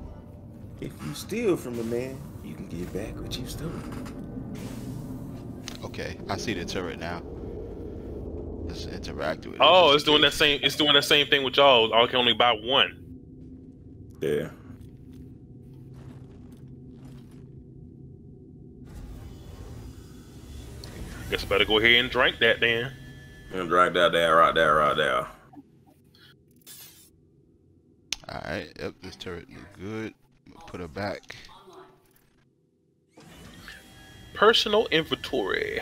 If you steal from a man, you can get back what you stole. Okay, I see the turret now. Let's interact with. Oh, it's doing that same. It's doing that same thing with y'all. I can only buy one. Yeah. Guess I better go ahead and drink that then. And right there, there, right there, right there. Alright, yep, this turret is good. Put her back. Personal inventory.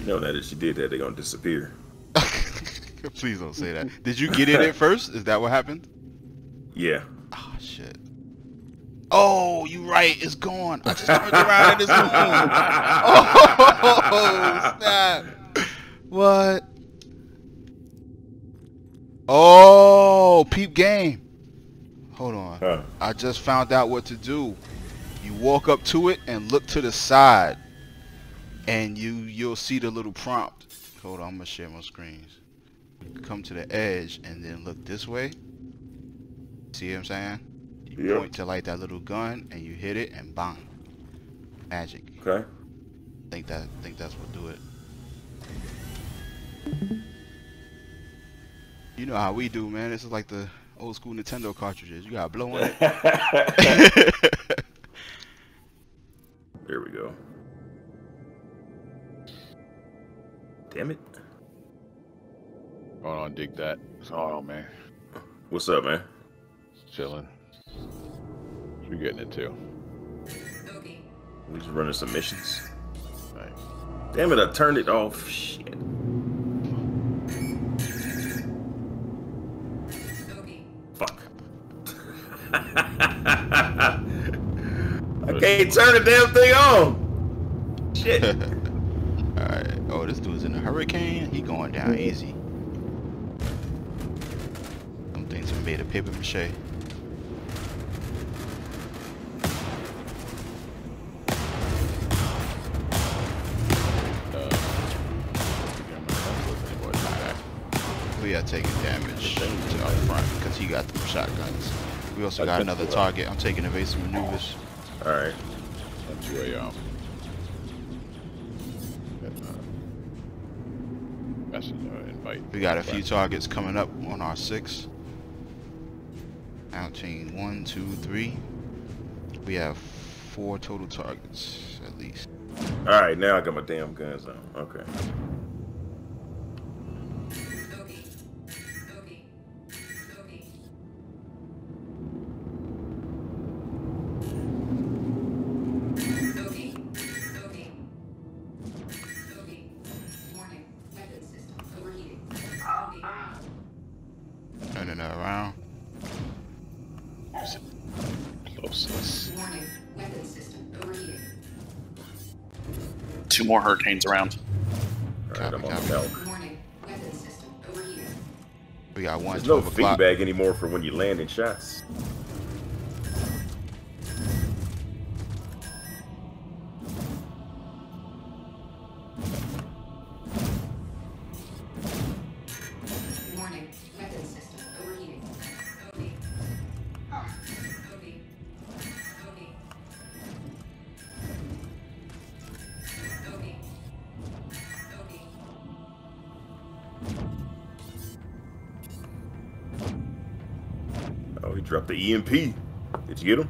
You know that if she did that, they're gonna disappear. Please don't say that. Did you get in it first? Is that what happened? Yeah. Oh shit. Oh, you right. It's gone. I just turned around and it's gone. Oh snap! What? Oh, peep game. Hold on. I just found out what to do. You walk up to it and look to the side, and you you'll see the little prompt. Hold on, I'm gonna share my screens. Come to the edge and then look this way. See what I'm saying? You Yep. point to like that little gun and you hit it and bang. Magic. Okay. think that think that's what do it. You know how we do, man. This is like the old school Nintendo cartridges. You gotta blow on it. There we go. Damn it. Oh, going on, DigThat. What's going on, man? What's up, man? Chilling. What you getting it into? We just running some missions. Damn it, I turned it off. Shit. Fuck. I can't turn the damn thing on. Shit. Alright. Oh, this dude's in a hurricane. He going down mm-hmm. easy. Some things are made of paper mache. We are taking damage to our front because he got the shotguns. We also I got another target. I'm taking evasive maneuvers. All right. Sent you a um. uh, Message uh, invite. We got a few targets coming up on our six. Counting one, two, three. We have four total targets at least. All right, now I got my damn guns on. Okay. More hurricanes around. All right, I'm on the belt. We got one There's no 12 o'clock. feedback anymore for when you land in shots. The EMP. Did you get him?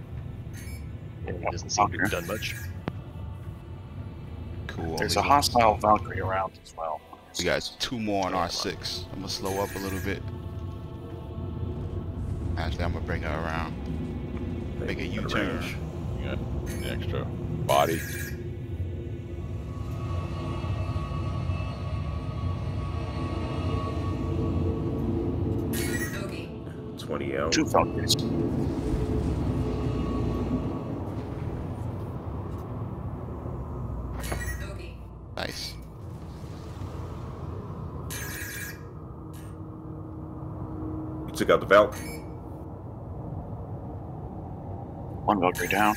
It doesn't seem to have done much. Cool. There's a hostile Valkyrie around as well. We got two more on our six. I'm gonna slow up a little bit. Actually, I'm gonna bring her around. Make a U-turn. You got an extra body. Twenty out. Two Valkyries. Nice. You took out the Valk. One Valkyrie down.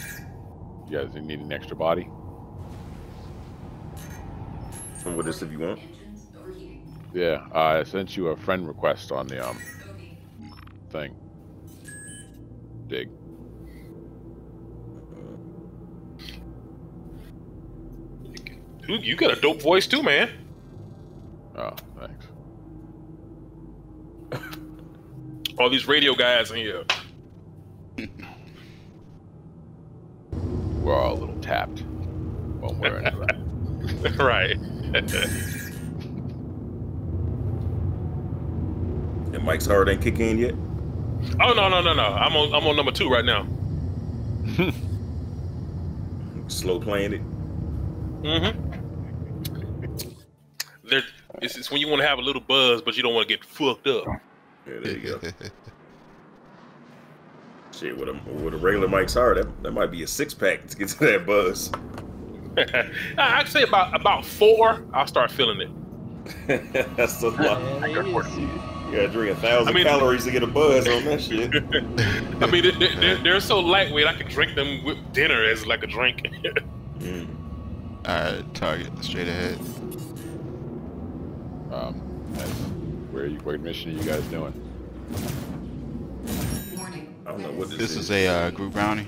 You guys need an extra body? Come with if you want. Yeah, uh, I sent you a friend request on the um thing. Dig. You, you got a dope voice too, man. Oh, thanks. All these radio guys in here. We're all a little tapped. One way or another. right. And Mike's hard ain't kicking in yet. Oh no no no no! I'm on I'm on number two right now. Slow playing it. Mm-hmm. There, it's, it's when you want to have a little buzz, but you don't want to get fucked up. Yeah, there you go. Shit, with a with a regular Mike's hard, that, that might be a six pack to get to that buzz. I'd say about about four. I'll start feeling it. That's a lot. You gotta drink a thousand I mean- calories to get a buzz on that shit. I mean, they, they, they're, they're so lightweight. I can drink them with dinner as like a drink. Alright, target straight ahead. Um, nice. Where are you? What mission are you guys doing? I don't know what this, This is a uh, group bounty.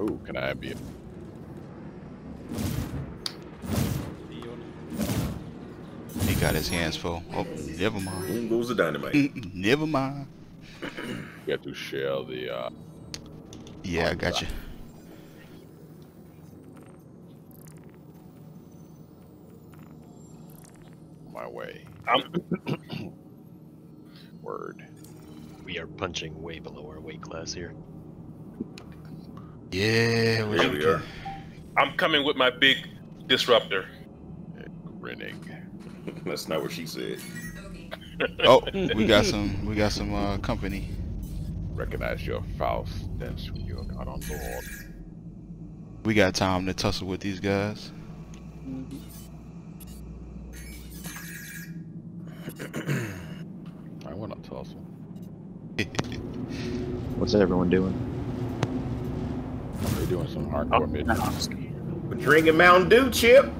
Ooh, can I be? Got his hands full. Oh, never mind. Boom goes the dynamite. never mind. You have to share the. Uh, Yeah, I got you. my way. I'm, Word. We are punching way below our weight class here. Yeah, what Here we are. I'm coming with my big disruptor. Grinning. That's not what she said. Oh, we got some. We got some uh, company. Recognize your foul stench when you got on board. We got time to tussle with these guys. I want to tussle. What's everyone doing? They're doing some Oh, hardcore mid. We're drinking Mountain Dew, Chip.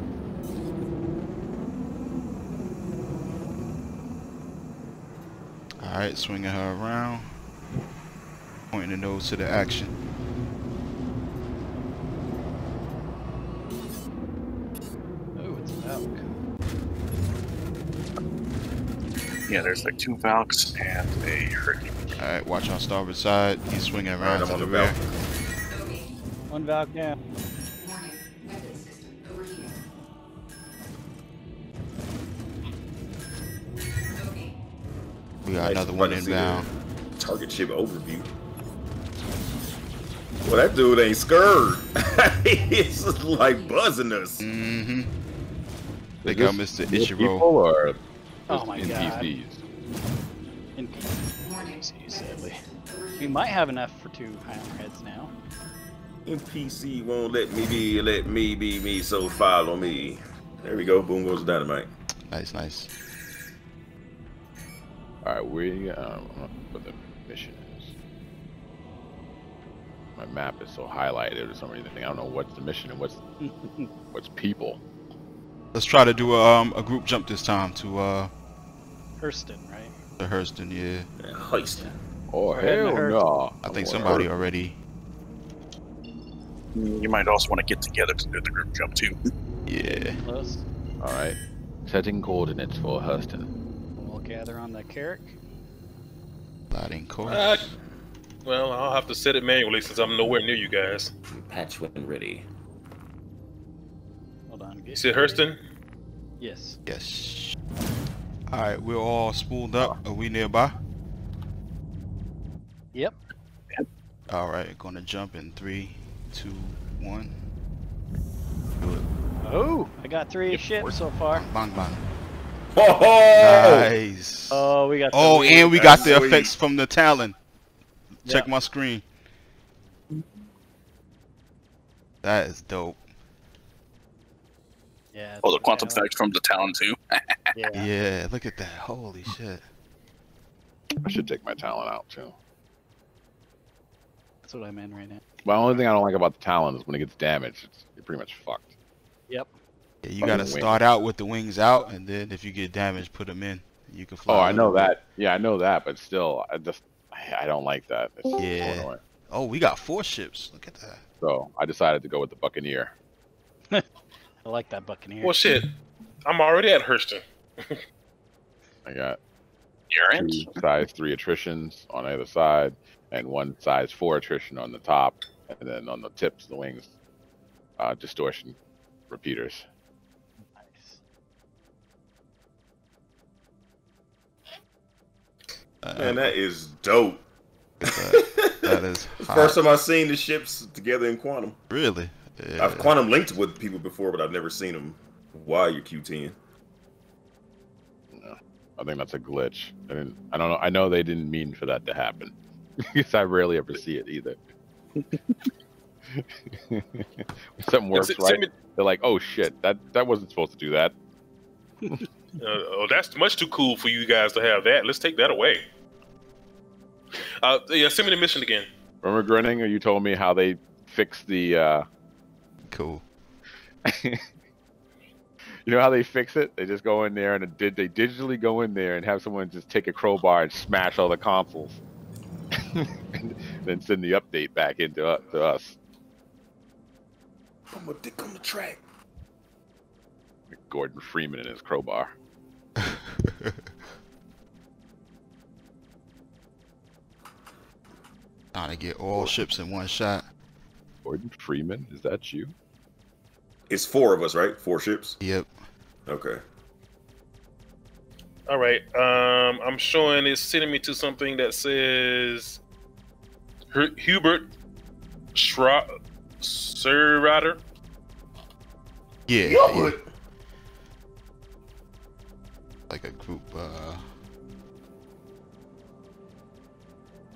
All right, swinging her around, pointing the nose to the action. Oh, it's Valk. Yeah, there's like two Valks and a Hurricane. All right, watch on starboard side. He's swinging around I'm to on the the rear. balcony. One Valk down. We got Nice another one see the inbound. Target chip overview. Well, that dude ain't scared. He's just like buzzing us. Mm-hmm. They got Mr. real Ichiro. People or Oh my NPCs? In Warning. sadly. We might have enough for two hammerheads now. NPC won't let me be, let me be me, so follow me. There we go. Boom goes the dynamite. Nice, nice. All right, we um, what the mission is. My map is so highlighted or something. I don't know what's the mission and what's what's people. Let's try to do a, um, a group jump this time to uh, Hurston, right? the Hurston. Yeah, Yeah, Heist. Oh We're hell no! I think somebody hurt. already. You might also want to get together to do the group jump too. Yeah. All right, setting coordinates for Hurston. We'll gather on the Carrack. Gliding course. Uh, well, I'll have to set it manually since I'm nowhere near you guys. Patch when ready. Hold on. You Get said Hurston? Yes. Yes. All right, we're all spooled up. Are we nearby? Yep. All right, gonna jump in three, two, one. Do it. Oh, I got three ships so far. Bang bang. Oh, Nice. Oh, we got. Oh, and we got the That's sweet. effects from the Talon. Check Yeah. my screen. That is dope. Yeah. Oh, the quantum Talon. effects from the Talon too. Yeah. Yeah, look at that. Holy shit. I should take my Talon out too. That's what I'm in right now. Well, The only thing I don't like about the Talon is when it gets damaged, it's, you're pretty much fucked. Yep. Yeah, you gotta start out with the wings out, and then if you get damaged, put them in. You can fly. Oh, a I know little that. Yeah, I know that, but still, I just I I don't like that. It's Yeah. annoying. Oh, we got four ships. Look at that. So I decided to go with the Buccaneer. I like that Buccaneer. Well, shit. I'm already at Hurston. I got You're in. two size three attritions on either side, and one size four attrition on the top, and then on the tips of the wings, uh, distortion repeaters. Man, that is dope. that, that is hot. First time I've seen the ships together in Quantum. Really? Yeah. I've Quantum linked with people before, but I've never seen them while you're Q10. I think that's a glitch. I didn't. I don't know. I know they didn't mean for that to happen, because I rarely ever see it either. When Something works Send- right. send They're like, "Oh shit, that that wasn't supposed to do that." Uh, oh, that's much too cool for you guys to have that. Let's take that away. Uh, yeah, send me the mission again. Remember grinning? Or you told me how they fixed the. uh Cool. You know how they fix it? They just go in there and did they digitally go in there and have someone just take a crowbar and smash all the consoles, and then send the update back into uh, to us. I'm a dick on the track. Gordon Freeman and his crowbar. Trying to get all ships in one shot. Gordon Freeman, is that you? It's four of us, right? Four ships. Yep. Okay. All right. Um, I'm showing it's sending me to something that says Hu- Hubert Schra- Serrater. Yeah. Yo, yeah. Like a group. Uh,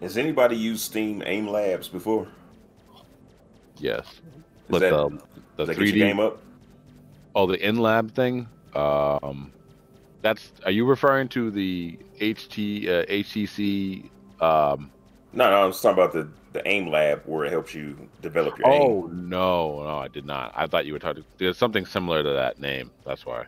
Has anybody used Steam Aim Labs before? Yes. Is But that, the does the that 3D game up? Oh, the in-lab thing. Um, that's. Are you referring to the HT uh, HTC? Um, No, no, I'm talking about the, the Aim Lab where it helps you develop your aim. oh no, no, I did not. I thought you were talking. There's something similar to that name. That's why.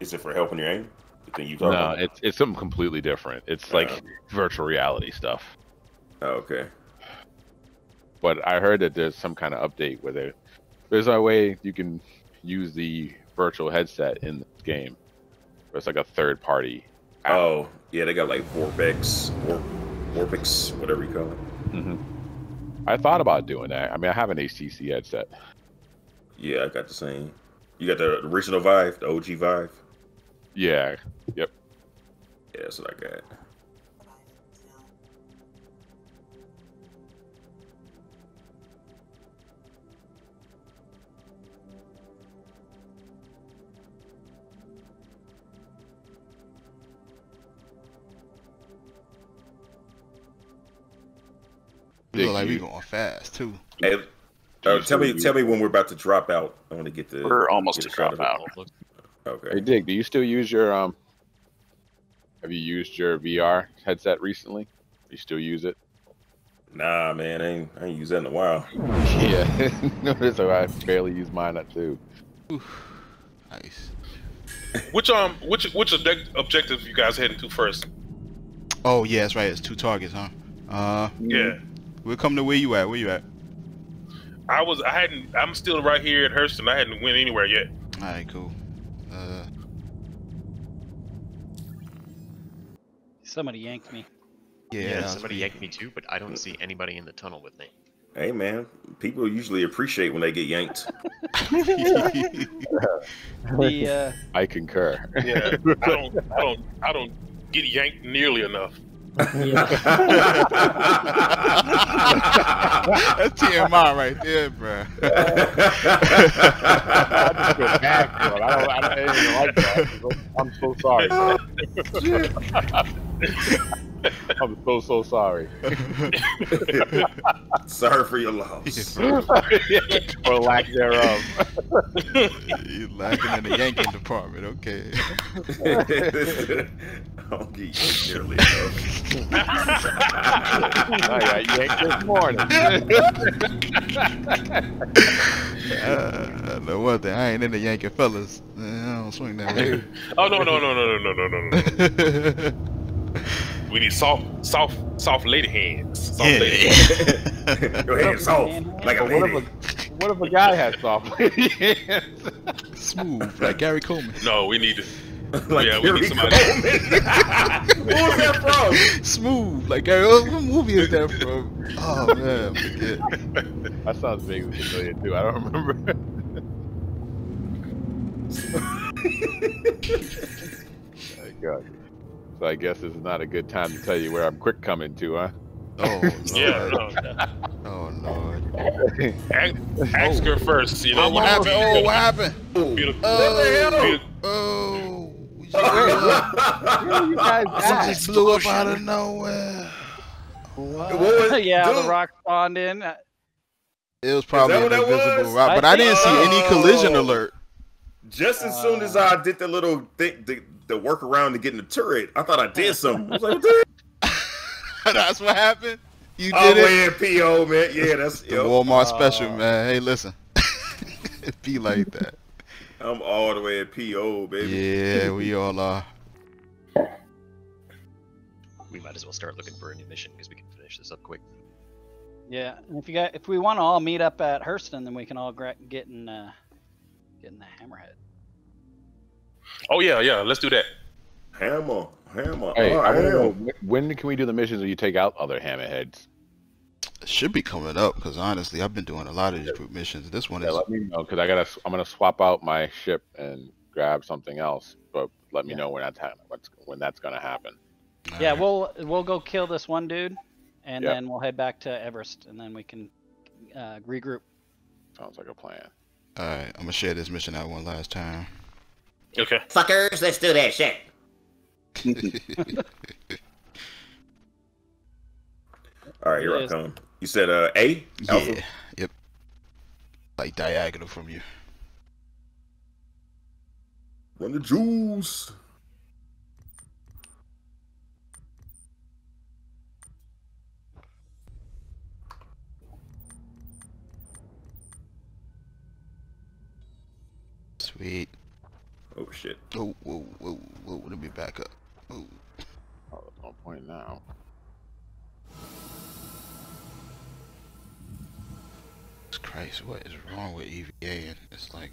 Is it for helping your aim? The thing you talking No, about? it's it's something completely different. It's like Uh. virtual reality stuff. Oh, okay. But I heard that there's some kind of update where there, there's a way you can use the virtual headset in this game. It's like a third party. Oh, yeah, they got like Vorpex, or Vorpex, whatever you call it. hmm I thought about doing that. I mean, I have an HTC headset. Yeah, I got the same. You got the original Vive, the OG Vive. Yeah. Yep. Yeah, that's what I got. we look like we you. going fast too. Hey, uh, tell me, tell me when we're about to drop out. I want to get the. We're almost to drop of out. Okay. Hey, Dig, do you still use your um? Have you used your VR headset recently? You still use it? Nah, man, I ain't, I ain't used that in a while. Yeah. no, so I barely use mine up too. Nice. Which um, which which object- objective you guys heading to first? Oh yeah, that's right. It's two targets, huh? Uh, Yeah, we'll come to where you at. Where you at? I was. I hadn't. I'm still right here at Hurston. I hadn't went anywhere yet. All right, cool. Uh, Somebody yanked me. yeah. Yeah, somebody me. yanked me too, but I don't see anybody in the tunnel with me. Hey, man, people usually appreciate when they get yanked. The uh, I concur. Yeah, I don't. I don't. I don't get yanked nearly enough. That's TMI right there, bro. I just feel bad for it. I don't, I don't even like that. I'm so sorry. I'm so so sorry. Sorry for your loss. or lack thereof. you lacking in the yanking department. Okay. I don't get nearly. I got yanked this morning. Uh, no one thing. I ain't into yanking fellas. Uh, I don't swing that way. Oh no no no no no no no no no. We need soft soft soft lady hands. Soft Yeah. lady hands. Go ahead, soft, like a But what if a what if a guy has soft hands? Smooth, like Gary Coleman. No, we need to. Like yeah, we need somebody. Coleman. Who was that from? Smooth, like Gary. What what movie is that from? Oh man, I forget. That sounds vaguely familiar too. I don't remember. My oh, God. So I guess this is not a good time to tell you where I'm quick coming to, huh? Oh Yeah. Lord. No. Oh Lord. Ask, ask her first. You know Oh, what happened? Oh, what happened? Beautiful. Oh, beautiful- oh. We just blew up. Where you guys at? just blew up out of nowhere. What? yeah, the rock spawned in. Uh, It was probably an invisible was? rock, but I I didn't see any collision Oh. alert. Just as soon as I did the little thing, the, the workaround to get in the turret, I thought I did something. I was like, what the? That's what happened. You Oh, did it. man, PO, man. Yeah, that's The yo, Walmart special, man. Hey, listen. it be like that. I'm all the way at PO, baby. Yeah, we all are. We might as well start looking for a new mission because we can finish this up quick. yeah, and if you got, if we want to all meet up at Hurston, then we can all gra- get in, uh, get in the Hammerhead. Oh yeah, yeah. Let's do that. Hammer, hammer. Hey, oh, I want to know when can we do the missions where you take out other hammerheads? It should be coming up because honestly, I've been doing a lot of these group missions. This one Yeah, is let me know because I gotta. I'm gonna swap out my ship and grab something else. But let me know when that's happening. What's when that's gonna happen? Yeah, we'll we'll go kill this one dude, and Yep. then we'll head back to Everus, and then we can uh, regroup. Sounds like a plan. All right, I'm gonna share this mission out one last time. Okay. Fuckers, let's do that shit. All right, here I Yes. come. You said uh A? Alpha? Yeah. Yep. Like diagonal from you. Run the jewels. Sweet. Oh shit. Oh, whoa, whoa, whoa. Let me back up. Oh. Oh, there's no point now. Jesus Christ, what is wrong with EVA? And it's like,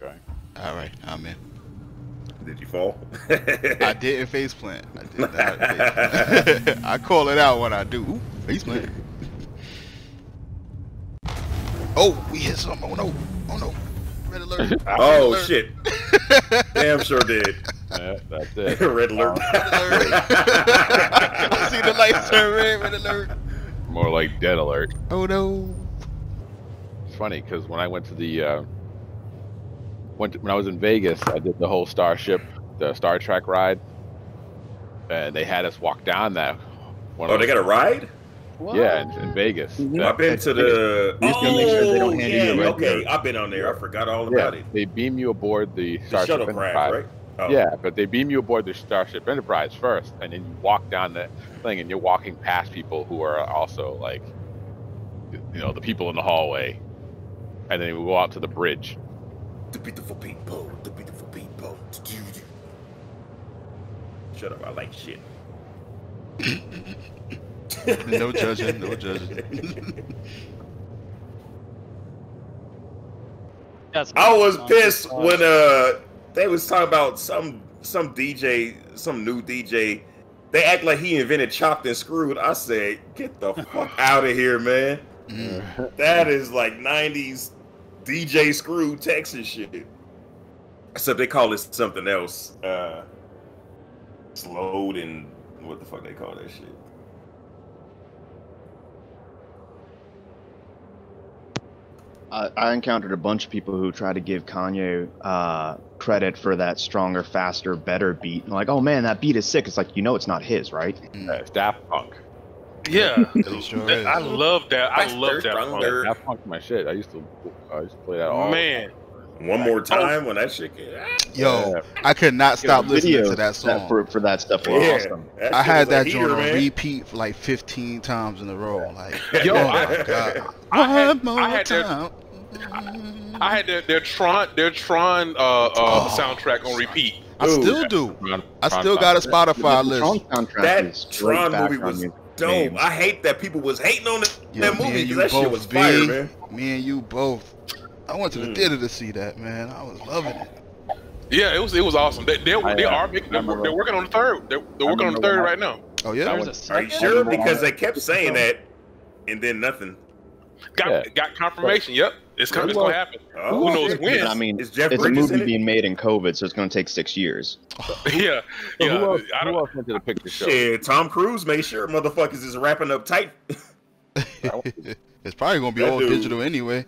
Okay. all right, I'm in. Did you fall? I didn't face plant. I did not face plant. I call it out when I do. Ooh, face plant. Oh, we hit something. Oh no. Oh no. Red alert. Red Oh alert. shit. Damn sure did. Yeah, that's it. Red alert. I see the lights turn red. Red alert. More like dead alert. Oh no. It's funny because when I went to the uh, went to, when I was in Vegas, I did the whole Starship, the Star Trek ride, and they had us walk down that. one Oh, of they got a ride? Yeah, in, in Vegas. I've been to the. You make sure they don't Oh, hand yeah, you the okay. alert. I've been on there. I forgot all Yeah, about it. they beam you aboard the Starship shuttlecraft, Enterprise. right? Oh. Yeah, but they beam you aboard the Starship Enterprise first, and then you walk down the thing, and you're walking past people who are also like, you know, the people in the hallway, and then we go out to the bridge. The beautiful people. The beautiful people. Shut up. I like shit. No judging. No judging. That's I was pissed when uh they was talking about some some DJ, some new DJ. They act like he invented chopped and screwed. I said, get the fuck out of here, man. That is like '90s DJ screw Texas shit. Except they call it something else. Uh, slowed and what the fuck they call that shit. I I encountered a bunch of people who try to give Kanye uh, credit for that stronger, faster, better beat. And like, oh man, that beat is sick. It's like, you know, it's not his, right? Uh, it's Daft Punk. Yeah, sure I love that. I love that. Punk. Daft Punk's my shit. I used to, I used to play that all. Man, One more time when that shit get Yo, I could not stop the listening videos to that song. for, for that stuff were Yeah, awesome. that I had that heater, joint on repeat for like 15 times in a row. Like, Yo, oh I- god. I had- One more I had their- time. I had their, their Tron their Tron uh, uh, soundtrack on repeat. I still do. I still got a Spotify list. That Tron movie was dope. I hate that people was hating on it, Yo, that movie and because that shit was B. fire, man. Me and you both. I went Mm. to the theater to see that, man. I was loving it. Yeah, it was it was awesome. They they, I, they uh, are making they're, they're working on the third. They're, they're working on the third right now. Oh yeah. Are you sure? Because they kept saying that, and then nothing. Got got confirmation. Yep, it's, com- it's gonna happen. Oh, Who knows when? I mean, Is Jeff it's a Bridges in movie it? being made in COVID, so it's going to take six years. yeah, So yeah. who else, I don't, who else went to the picture show? Shit, Tom Cruise made sure motherfuckers is wrapping up tight. It's probably gonna be That all dude- digital anyway.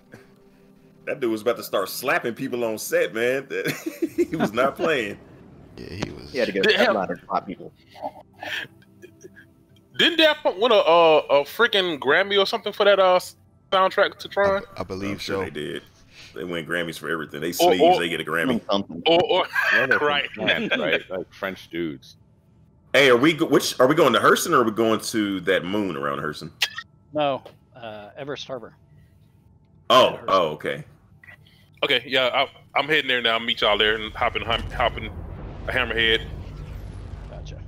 That dude was about to start slapping people on set, man. he was not playing. Yeah, he was. He had to get a ladder to slap people. didn't Daft Punk win a uh, a freaking Grammy or something for that uh soundtrack to Tron? I believe I'm sure so. they did. They win Grammys for everything. They Or- sneeze, or- they get a Grammy. Or, or Yeah, they're from right. France, right? Like French dudes. Hey, are we which are we going to Hurston or are we going to that moon around Hurston? No, uh, Everus Harbor. Oh, oh, okay. Okay, yeah, I, I'm heading there now. I'll meet y'all there and hopping hopping a hammerhead. Gotcha.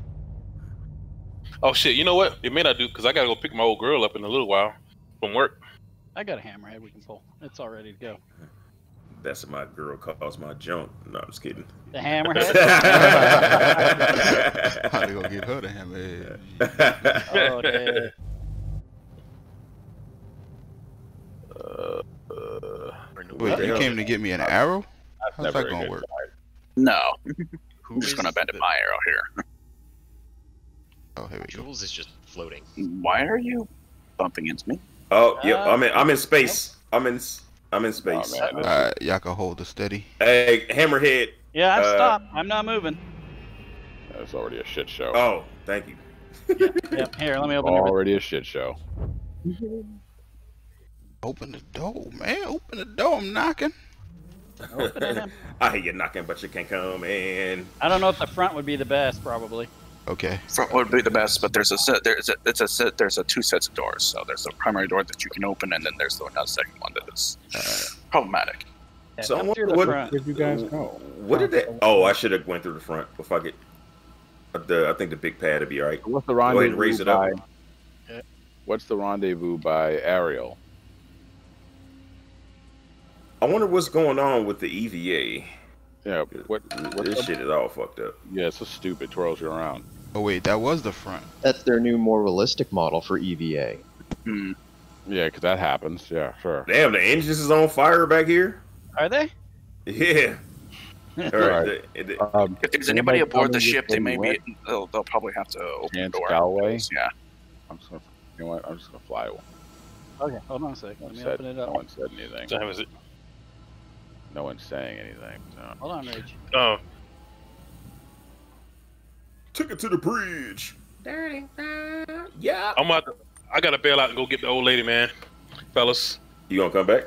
Oh shit! You know what? It may not do because I gotta go pick my old girl up in a little while from work. I got a hammerhead we can pull. It's all ready to go. That's what my girl calls my junk. No, I'm just kidding. The hammerhead? How they gonna get her the hammerhead? Oh, damn. Uh, Wait, you came to get me an arrow? How's never that gonna good work? No. I'm just gonna bend my arrow here. Oh, here we go. Jules is just floating. Why are you bumping into me? Oh, yeah, Uh, I'm in. I'm in space. I'm in. s- I'm in space. man, Alright, y'all can hold it steady. Hey, Hammerhead. Yeah, I've Uh, stopped. I'm not moving. That's already a shit show. Oh, thank you. Yep. Here, let me open everything. already a shit show. Open the door, man. Open the door. I'm knocking. Open it. I hear you knocking, but you can't come in. I don't know if the front would be the best, probably. Okay. Front would be the best, but there's a set. There's a it's a set. There's a two sets of doors. So there's a primary door that you can open, and then there's the another second one that is uh, problematic. Yeah, So I wonder what, front. Where'd you guys go? what did that? Oh, I should have went through the front If I get. The I think the big pad would be all right. What's the Go ahead rendezvous and raise it by? What's the rendezvous by Arial? I wonder what's going on with the EVA. Yeah. What? What's This the- shit is all fucked up. Yeah, it's so stupid. Twirls you around. Oh wait, that was the front. That's their new, more realistic model for E EVA. Hmm. Yeah, 'cause that happens. Yeah, sure. Damn, the engines is on fire back here. Are they? Yeah. All right. The- the- Um, If there's anybody anybody aboard the ship, they may be. They'll, they'll probably have to open the door. Galloway? Yeah. I'm just gonna. You know what? I'm just gonna fly. Okay, hold on a second. No Let one me said, open it up. no up. one said anything. What time is it? No one's saying anything. So. Hold on, Rage. Oh, Took it to the bridge. Dirty. Uh, yeah. I'm about. To, I gotta bail out and go get the old lady, man. Fellas. You gonna come back?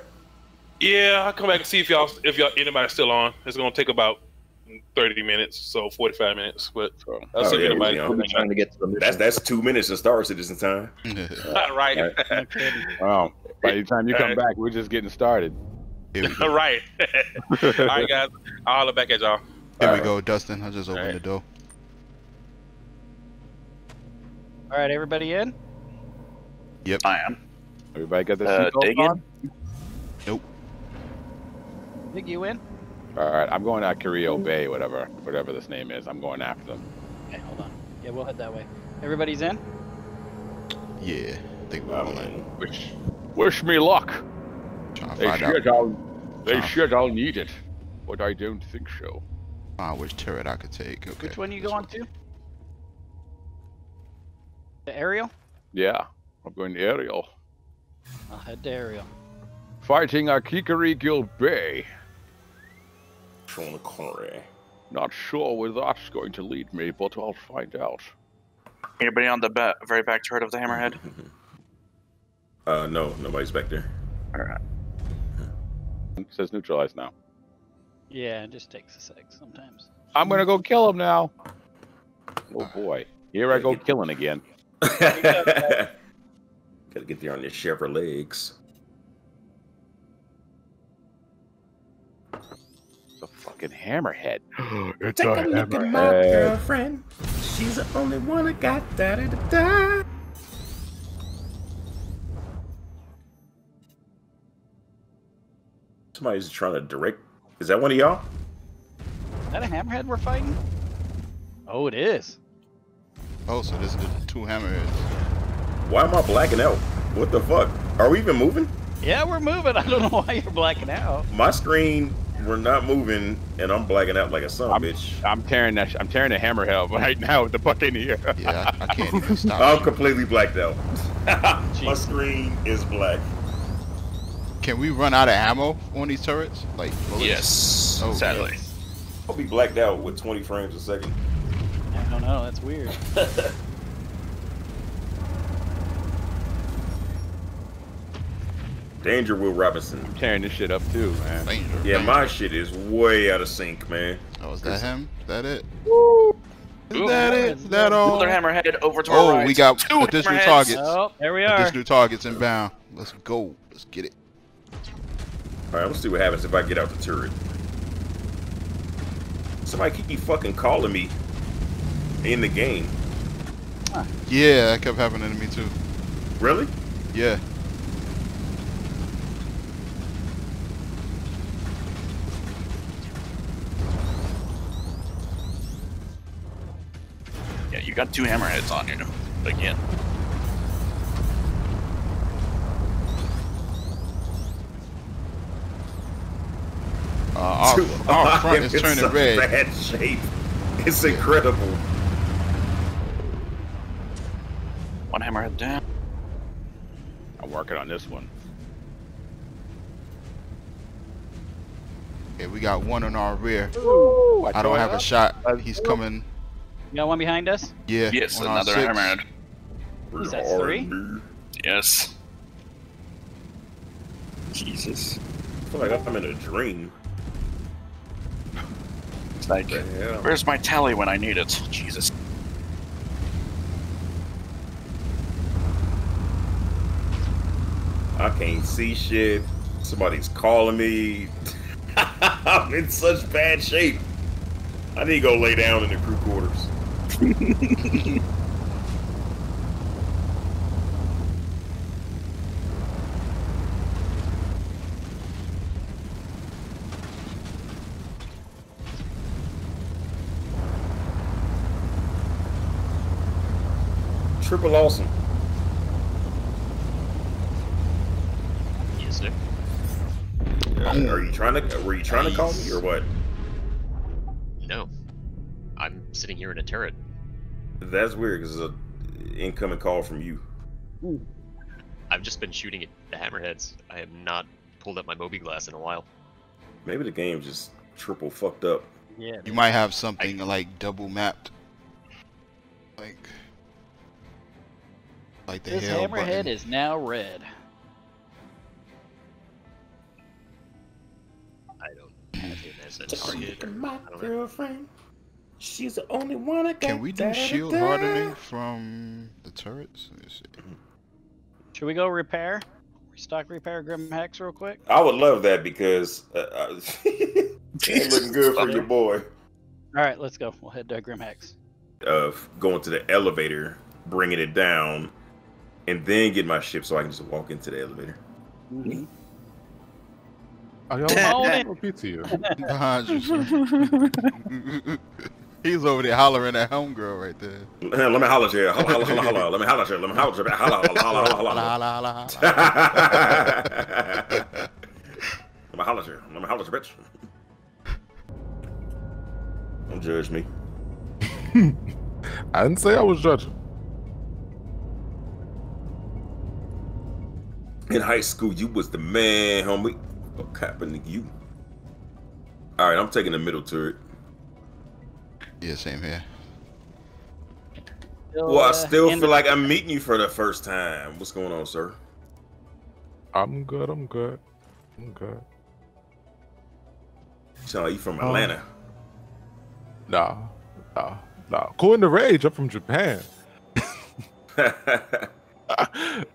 Yeah, I'll come back and see if y'all if y'all anybody's still on. It's gonna take about thirty minutes, so forty five minutes. But So, I'll Oh, see if yeah, anybody. we'll be We'll be trying to get to the That's that's two minutes to Star Citizen time. right. No kidding. Oh, by the time you come Alright. back, we're just getting started. Here we go. right. All right, guys. I'll holler back at y'all. Here we go, Dustin. I just opened Alright. the door. All right, everybody in? Yep. I am. Everybody got their Uh, seatbelts on? Nope. Think you in? All right, I'm going to Carrillo Bay, whatever, whatever this name is. I'm going after them. Okay, hold on. Yeah, we'll head that way. Everybody's in? Yeah. I think we're I all in. Wish, wish me luck. Trying to They find out. Should all, they Huh. should all need it, but I don't think so. Find which turret I could take. Okay. Which one you this going to? The aerial? Yeah, I'm going to Arial. I'll head to Arial. Fighting Akikarigil Bay. Sean Connery. Not sure where that's going to lead me, but I'll find out. Anybody on the ba- very back turret of the hammerhead? Uh, no, nobody's back there. All right. It says neutralized now. Yeah, it just takes a sec sometimes. I'm gonna go kill him now. Oh boy, here I go killing again. Gotta get there on your Chevrolet legs. It's a fucking hammerhead. it's Take a a look at my hammerhead. girlfriend. She's the only one I got. Da da da da. Somebody's trying to direct. Is that one of y'all? Is that a hammerhead we're fighting? Oh, it is. Oh, so this is the two hammerheads. Why am I blacking out? What the fuck? Are we even moving? Yeah, we're moving. I don't know why you're blacking out. My screen, we're not moving, and I'm blacking out like a son of a bitch. I'm tearing that. sh- I'm tearing the hammerhead right now with the Buccaneer. Yeah, I, I can't stop. I'm completely blacked out. My screen is black. Can we run out of ammo on these turrets? Like bullets? Yes. Oh, sadly. I'll be blacked out with 20 frames a second. I don't know. That's weird. Danger, Will Robinson. I'm tearing this shit up too, man. Danger. Yeah, danger. my shit is way out of sync, man. Oh, is that him? Is that it? Ooh. Is that it? Is that all? Another hammerhead over to oh, our Oh, right. we got Two additional hammerheads. targets. Oh, there we are. Additional targets inbound. Let's go. Let's get it. Alright, let's see what happens if I get out the turret. Somebody keep fucking calling me in the game. Yeah, that kept happening to me too. Really? Yeah. Yeah, you got two hammerheads on you again. Uh, our, Dude, our front is in turning such red. Bad shape. It's incredible. One hammerhead down. I'm working on this one. Okay, we got one on our rear. Ooh, I don't have a shot. Uh, He's coming. You got one behind us? Yeah. Yes, on another six. hammerhead. Is that three? Yes. Jesus. I feel like I'm in a dream. Like, where's my tally when I need it? Jesus. I can't see shit. Somebody's calling me. I'm in such bad shape. I need to go lay down in the crew quarters. Triple awesome. Yes, sir. Are you trying to? Were you trying to call me or what? No. I'm sitting here in a turret. That's weird because it's an incoming call from you. I've just been shooting at the hammerheads. I have not pulled up my mobiGlas in a while. Maybe the game just triple fucked up. Yeah. You might have something like double mapped. Like. Like the This hammerhead button. is now red. I don't have him as a target. My I don't know. girlfriend, she's the only one I got. Can we do shield hardening from the turrets? Let me see. Should we go repair? Restock repair Grim Hex real quick? I would love that because uh, uh, ain't looking good for your boy. All right, let's go. We'll head to Grim Hex. Of going to the elevator, bringing it down, and then get my ship so I can just walk into the elevator. Are y'all Come on in. repeat to you? Uh, He's over there hollering at homegirl right there. Let me holler at you. Holla, holla, holla, holla. Let me holler at you. Let me holler at you. Holla, holla, holla, holla, holla. La, la, la, Let me holler at you. Let me holler at you, bitch. Don't judge me. I didn't say I was judging. In high school, you was the man, homie. What happened to you? All right, I'm taking the middle turret. Yeah, same here. Well, I uh, still in feel like I'm meeting you for the first time. What's going on, sir? I'm good. I'm good. I'm good. You sound like you from Um, Atlanta. Nah, nah, nah. Cool in the rage. I'm from Japan.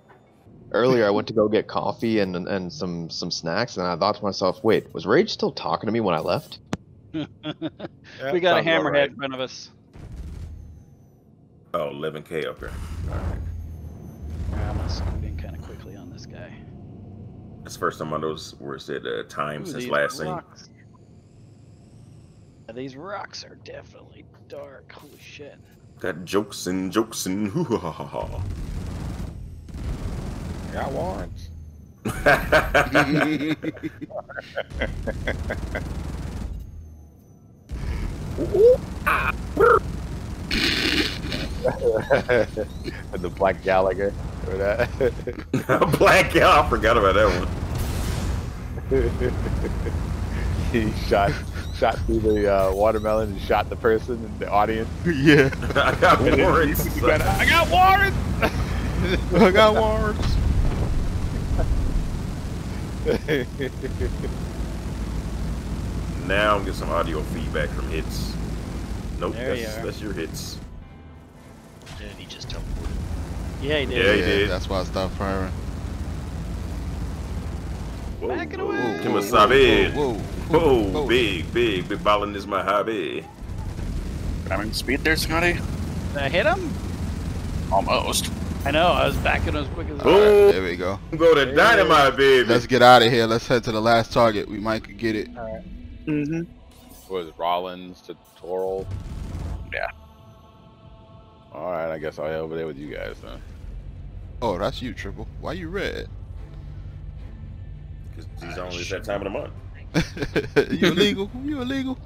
Earlier, I went to go get coffee and and some some snacks, and I thought to myself, "Wait, was Rage still talking to me when I left?" we got a hammerhead right. in front of us. Oh, 11K up there. All right. I'm gonna scoot in kind of quickly on this guy. That's the first time I those where it said uh, time Ooh, since these last seen. rocks. Yeah, These rocks are definitely dark. Holy shit. Got jokes and jokes and hoo ha ha ha. Got warrants. the Black Gallagher. Or that. Black Gallagher. I forgot about that one. he shot shot through the uh, watermelon and shot the person in the audience. Yeah. I got warrants. I got warrants. I got warrants. Now I'm getting some audio feedback from hits. Nope, There you that's, are. that's your hits. And he just teleported. Yeah, he did. Yeah, he Yeah, did. that's why I stopped firing. Whoa, Back it whoa, away. Kimasabi. Whoa, Whoa, whoa, whoa. big, big, big ballin' is my hobby. i Grabbing speed there, Scotty? Did I hit him? Almost. I know. I was backing as quick as. All right, Boom. there we go. Go to dynamite, baby. Let's get out of here. Let's head to the last target. We might get it. Mm-hmm. Was Rollins to Toral? Yeah. All right, I guess I'll head over there with you guys then. Oh, that's you, Triple. Why you red? Because he's only that time of the month. you illegal? You illegal?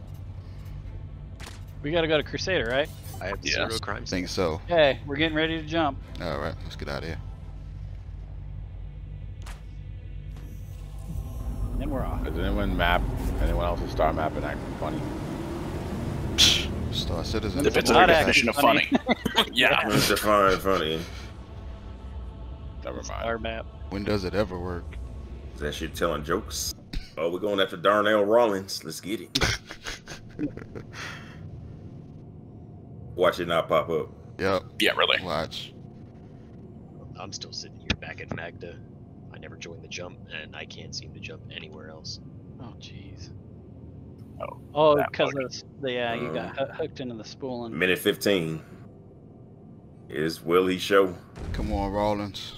We gotta go to Crusader, right? I have Yes. zero crimes. think so. Hey, we're getting ready to jump. All right, let's get out of here. And we're off. Does anyone map? Anyone else's star map and acting funny? Star Citizen. If it's a Not definition of funny. yeah. It's define funny. Never mind. Our map. When does it ever work? Is that shit telling jokes? Oh, we're going after Darnell Rollins. Let's get it. Watch it not pop up. Yep. Yeah, really. Watch. I'm still sitting here back at Magda. I never joined the jump, and I can't seem to jump anywhere else. Oh, jeez. Oh, Oh, because of the, yeah, you Uh, got hooked into the spooling. Minute 15. Is Willie show. Come on, Rollins.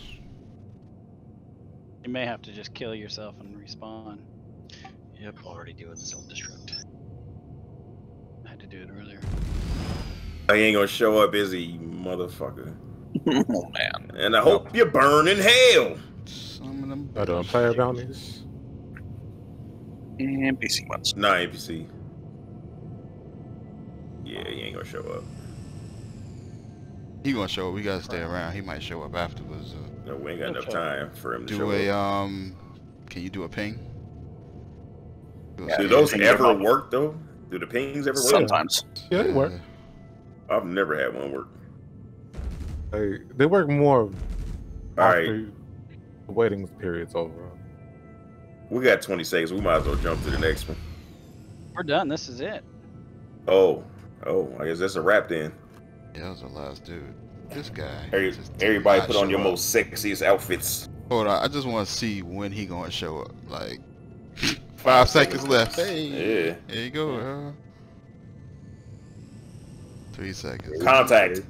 You may have to just kill yourself and respawn. Yep, already doing self-destruct. I had to do it earlier. He ain't gonna show up, is he, you motherfucker? oh man. And I hope you burn in hell. Some of them. Are doing player bounties? And PC ones. Nah, NPC. Yeah, he ain't gonna show up. He gonna show up. We gotta stay around. He might show up afterwards. Uh, No, we ain't got enough time for him to do show a up. um. Can you do a ping? Do a Do those ever work though? Do the pings ever work? Sometimes. Yeah, they work. I've never had one work. They they work more All after right, the waiting period's over. we got 20 seconds. We might as well jump to the next one. We're done. This is it. Oh, oh, I guess that's a wrap then. Yeah, that was the last dude. This guy. Every- everybody put on your up. most sexiest outfits. Hold on, I just want to see when he gonna show up. Like five seconds left. Hey, Yeah. there you go. Three seconds. Contact.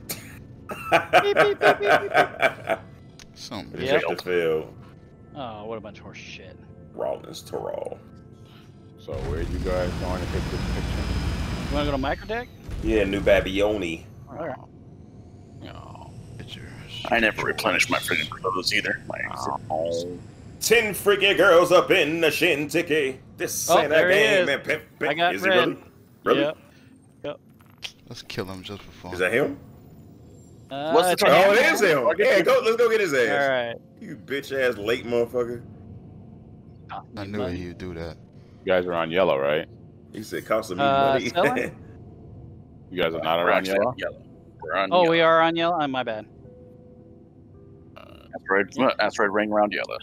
Something. Yep. Reject the fail. Oh, what a bunch of horse shit. Rollins Terrell. So where you guys going to take this picture? You wanna go to microTech? Yeah, New Babioni. Alright. Oh, picture. I never replenished my freaking clothes either. My Ten freaky girls up in the shinticky. This Oh, ain't a game, is. man. Pimp, pimp. I got is red. he really? Really? Yep. Yep. Let's kill him just for fun. Is that him? Uh, What's the it's? Oh, it is him. Yeah, go. Let's go get his ass. Alright. You bitch ass late motherfucker. I knew he would do that. You guys are on yellow, right? He said costing me Uh, money. You guys are not We're around yellow. on yellow. We're on Oh, yellow. we are on yellow? Oh, my bad. Asteroid, asteroid ring around yellow.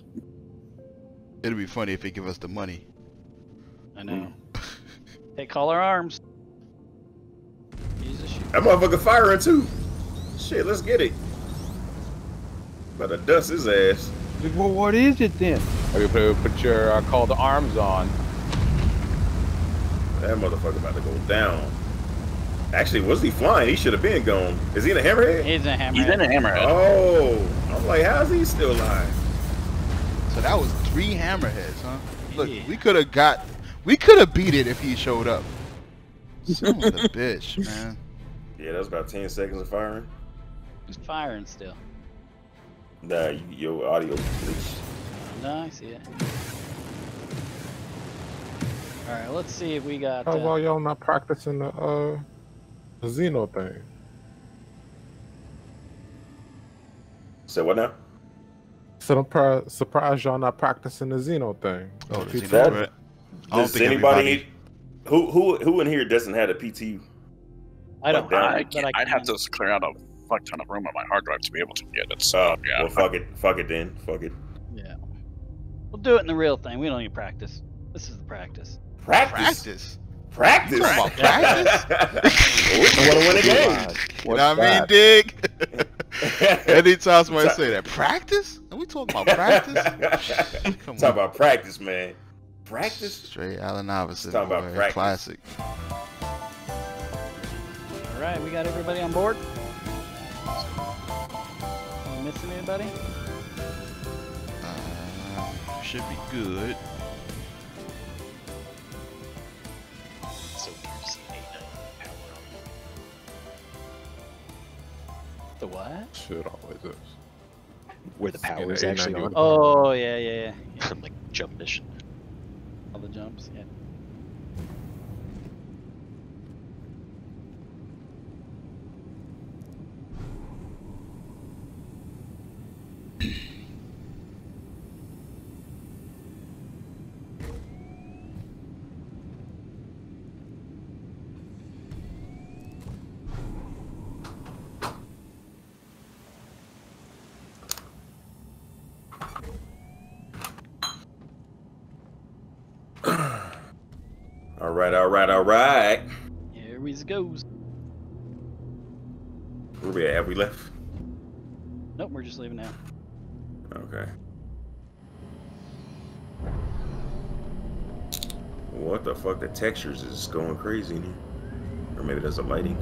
It'd be funny if he give us the money. I know. hey, call our arms. Use a that motherfucker firing too. Shit, let's get it. About to dust his ass. Well, what is it then? Maybe put, put your uh, call to arms on. That motherfucker about to go down. Actually, was he flying? He should have been gone. Is he in a hammerhead? He's a hammer. He's in a hammerhead. Oh, I'm like, how's he still alive? So that was three hammerheads, huh? Look, Yeah. we could have got, we could have beat it if he showed up. Son of a bitch, man. Yeah, that was about 10 seconds of firing. It's firing still. Nah, you, your audio glitched. No, I see it. Alright, let's see if we got. How Uh, about y'all not practicing the uh the Xeno thing? So what now? So I'm pra- surprised y'all not practicing the Xeno thing. Oh, the PT. Xeno That- threat. I don't Does think anybody everybody. who who who in here doesn't have a PT? I don't. down. I but can't, I I'd have to clear out a fuck ton of room on my hard drive to be able to get it. So yeah, Well, fuck it, fuck it then, fuck it. Yeah. We'll do it in the real thing. We don't need practice. This is the practice. Practice, Practice. practice. You talking practice? we want to win a game. You know what I mean, Dig? Anytime somebody say that, practice? Are we talking about practice? Come Talk on. about practice, man. Practice. Straight Allen Iverson. Talking about practice. Classic. Alright, we got everybody on board? Are we missing anybody? Uh, should be good. So weird to see A9 power what? Shit always is. Where the power In is actually A90. on. Oh yeah, yeah, yeah. like jump mission. All the jumps. Yeah. All right, all right. Here we goes. Where we at? Have we left? Nope, we're just leaving now. Okay. What the fuck? The textures is going crazy in here. Or maybe there's a lighting.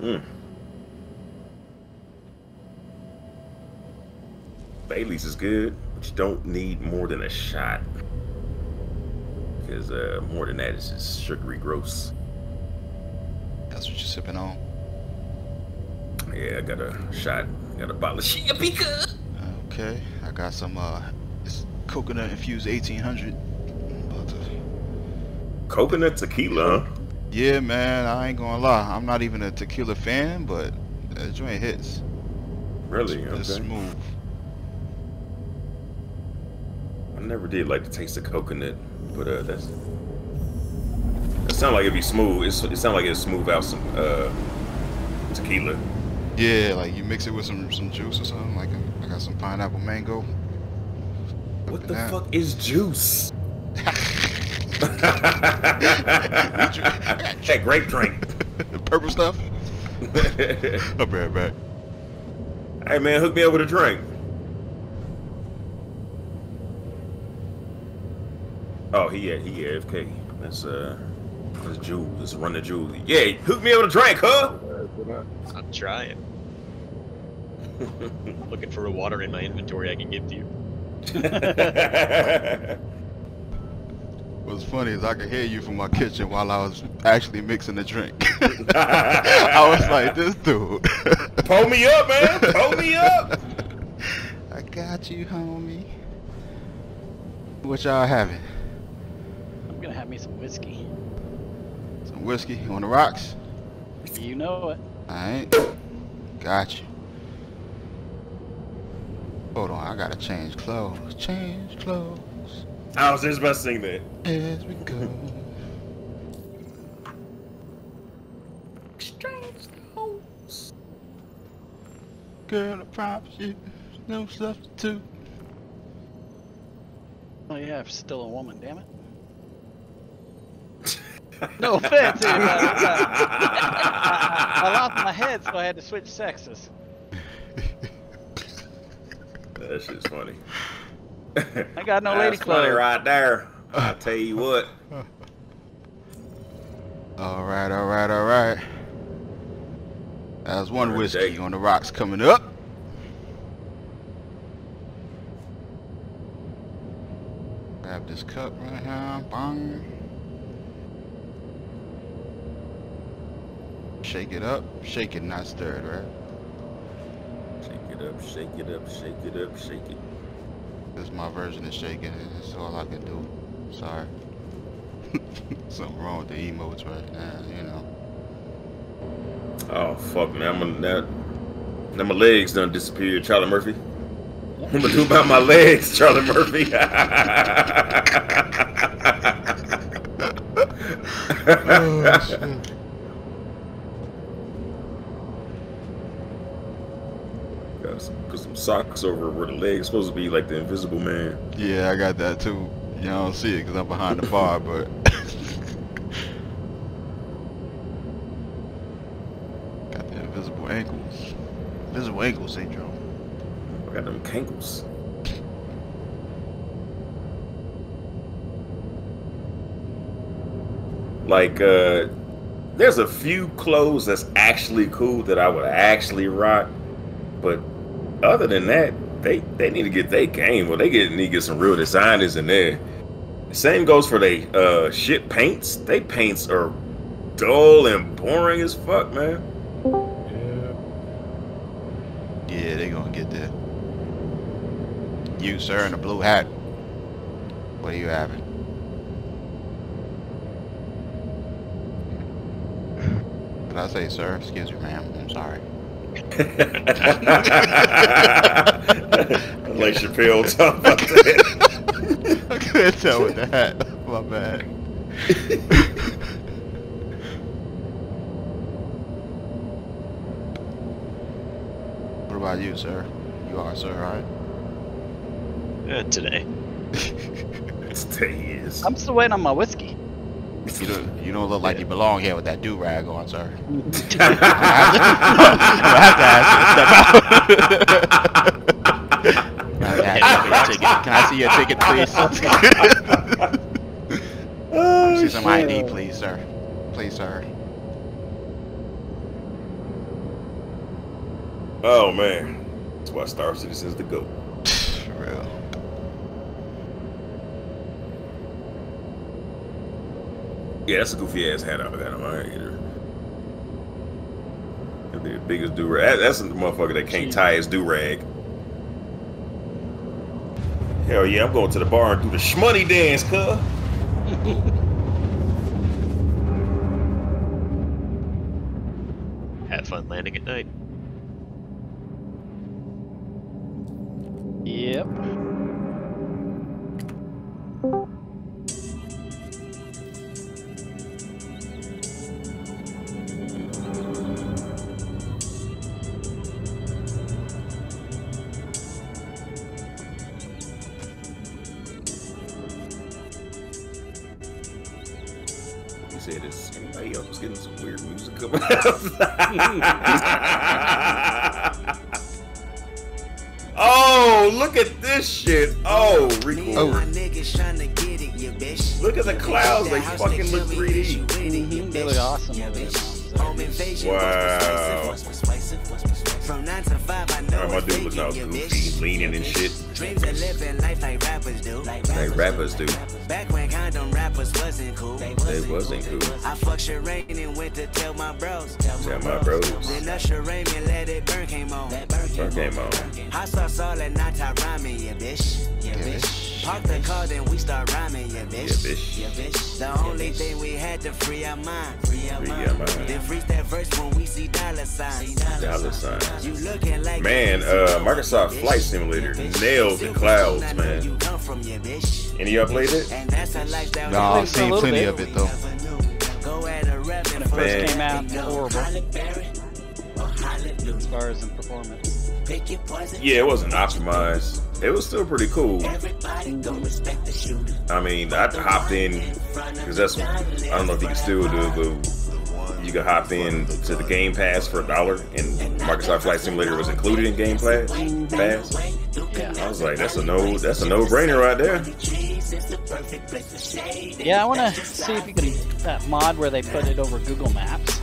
Hmm. Bailey's is good, but you don't need more than a shot. Because uh, more than that is just sugary gross. That's what you're sipping on. Yeah, I got a shot. Got a bottle of Chiapika. Okay, I got some uh, it's coconut infused 1800. To- Coconut tequila, huh? Yeah, man, I ain't gonna lie. I'm not even a tequila fan, but that joint hits. Really? It's Okay. smooth. I never did like the taste of coconut, but uh, that's. It sound like it'd be smooth. It's, it sound like it'd smooth out some uh, tequila. Yeah, like you mix it with some some juice or something. Like I got some pineapple mango. What the that. fuck is juice? that grape drink. The purple stuff. I'll be right back. Hey man, hook me up with a drink. Oh, he at he AFK. That's uh, that's Jules. Let's run the Jules. Yeah, hook me up with a drink, huh? I'm trying. Looking for a water in my inventory I can give to you. What's funny is I could hear you from my kitchen while I was actually mixing the drink. I was like, this dude. Pull me up, man. Pull me up. I got you, homie. What y'all having? I'm gonna have me some whiskey. Some whiskey on the rocks? You know it. Alright. Got you. Hold on, I gotta change clothes. Change clothes. I was just about to sing that. As we go. Strange clothes. Girl, I promise you, no substitute. Oh yeah, I'm still a woman. Damn it. No offense, here, but I, I lost my head, so I had to switch sexes. That shit's funny. I got no lady That's funny clothes. right there. I tell you what. Alright, alright, alright. That's one Alright, whiskey Jake. on the rocks coming up. Grab this cup right here. Bang. Shake it up. Shake it, not stir it, right? Shake it up, shake it up, shake it up, shake it. This is my version of shaking it. That's all I can do. Sorry. Something wrong with the emotes right now, you know. Oh fuck, man! I'm gonna now, now my legs done disappeared. Charlie Murphy. What I'm gonna do about my legs, Charlie Murphy? Oh, shit. Got some, put some socks over where the legs supposed to be like the Invisible Man. Yeah, I got that too. You don't see it because I'm behind the bar, but. got the invisible ankles. Invisible ankle syndrome. I got them cankles. Like, uh, there's a few clothes that's actually cool that I would actually rock, but other than that, they they need to get their game. Well, they get need to get some real designers in there. Same goes for they uh shit paints. They paints are dull and boring as fuck, man. Yeah, Yeah, they gonna get that. You, sir, in a blue hat. What are you having? Did I say, sir? Excuse me, ma'am. I'm sorry. Like Chappelle talking about that. I couldn't tell with the hat. My bad. what about you, sir? You are, sir, right? Uh, today. Today is. I'm still waiting on my whiskey. You don't, you don't look like you belong here with that do rag on, sir. I'm gonna have to ask you to step out. Can I see your ticket, please? see some oh, ID, please, sir. Please, sir. Oh man, that's why Star Citizen's the goat. For real. Yeah, that's a goofy ass hat out of that. I'm alright either. The biggest do rag. That's a motherfucker that can't tie his do rag. Hell yeah, I'm going to the bar and do the shmoney dance, cuz. Have fun landing at night. Yep. Clouds. They fucking look 3D. They look awesome over there. Wow. Alright, my dude looking all goofy, leaning and shit. Dreams of living life like rappers do. Like rappers do. Back when condom rappers wasn't cool. They wasn't cool. I fucked Sherane and went to tell my bros. Tell my bros. Then Usher Raymond let it burn came on. Burn came on. Hot sauce all and not top rhyming, yeah bitch. Yeah bitch. Park the car, then we start rhyming, yeah bitch. Yeah, bitch. Yeah bitch. The only thing we had to free our mind. Free our Free mind. our mind. Then freeze that verse when we see dollar signs. Dollar signs. You looking like Man, uh, Microsoft Flight Simulator nailed the clouds, man. come from, yeah bitch. Any of y'all played it? And that's a lifestyle. No, I've seen plenty of it though. Go at a rep When it first Man. came out, horrible. As far as in performance. Pick your poison. Yeah, it wasn't optimized. It was still pretty cool. Everybody go respect the shooter. I mean, I hopped in because that's I don't know if you can still do it, but you can hop in to the Game Pass for a dollar, and Microsoft Flight Simulator was included in Game Pass. Pass. I was like, that's a no, that's a no brainer right there. Yeah, I want to see if you can that mod where they put it over Google Maps.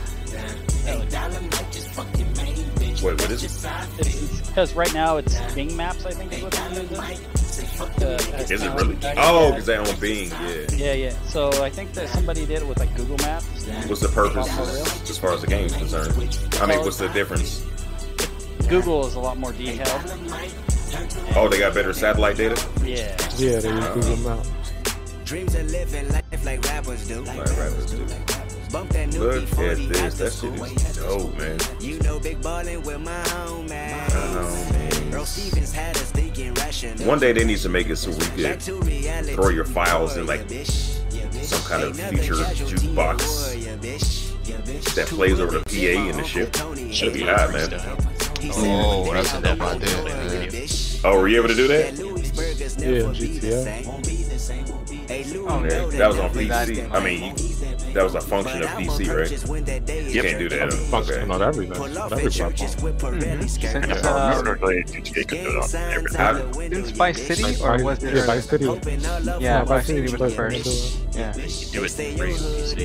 Wait, what is it? Because right now it's Bing Maps, I think is what they're using. Uh, Is it really? back- Oh, because they on Bing, yeah. Yeah, yeah. So I think that somebody did it with like Google Maps. What's the purpose A lot more real. as, as far as the game's concerned? I mean, what's the difference? Google is a lot more detailed. Oh, they got better satellite data. Yeah. Yeah, they use Oh. Google Maps. Dreams of living life like rappers do. Like rappers do. Bump that new Look E-40 at this. That shit is dope, man. You know, big ballin' with my home man. homies. Earl Stevens had us thinking rational. One day they need to make it so we could throw your files in like some kind of future jukebox that plays over the PA in the ship. Should be hot, man. Oh, that's a dope idea, man. Oh, were you able to do that? Yeah, GTA. Oh, yeah, that was on PC. I mean, you, that was a function of PC, right? You can't do that. Function on everything. On every platform. If I remember correctly, GTA could do it on everything. Since Vice City, or was there? Yeah, Vice City. Yeah, No, Vice City was the played it. first. Yeah. Do it in free PC.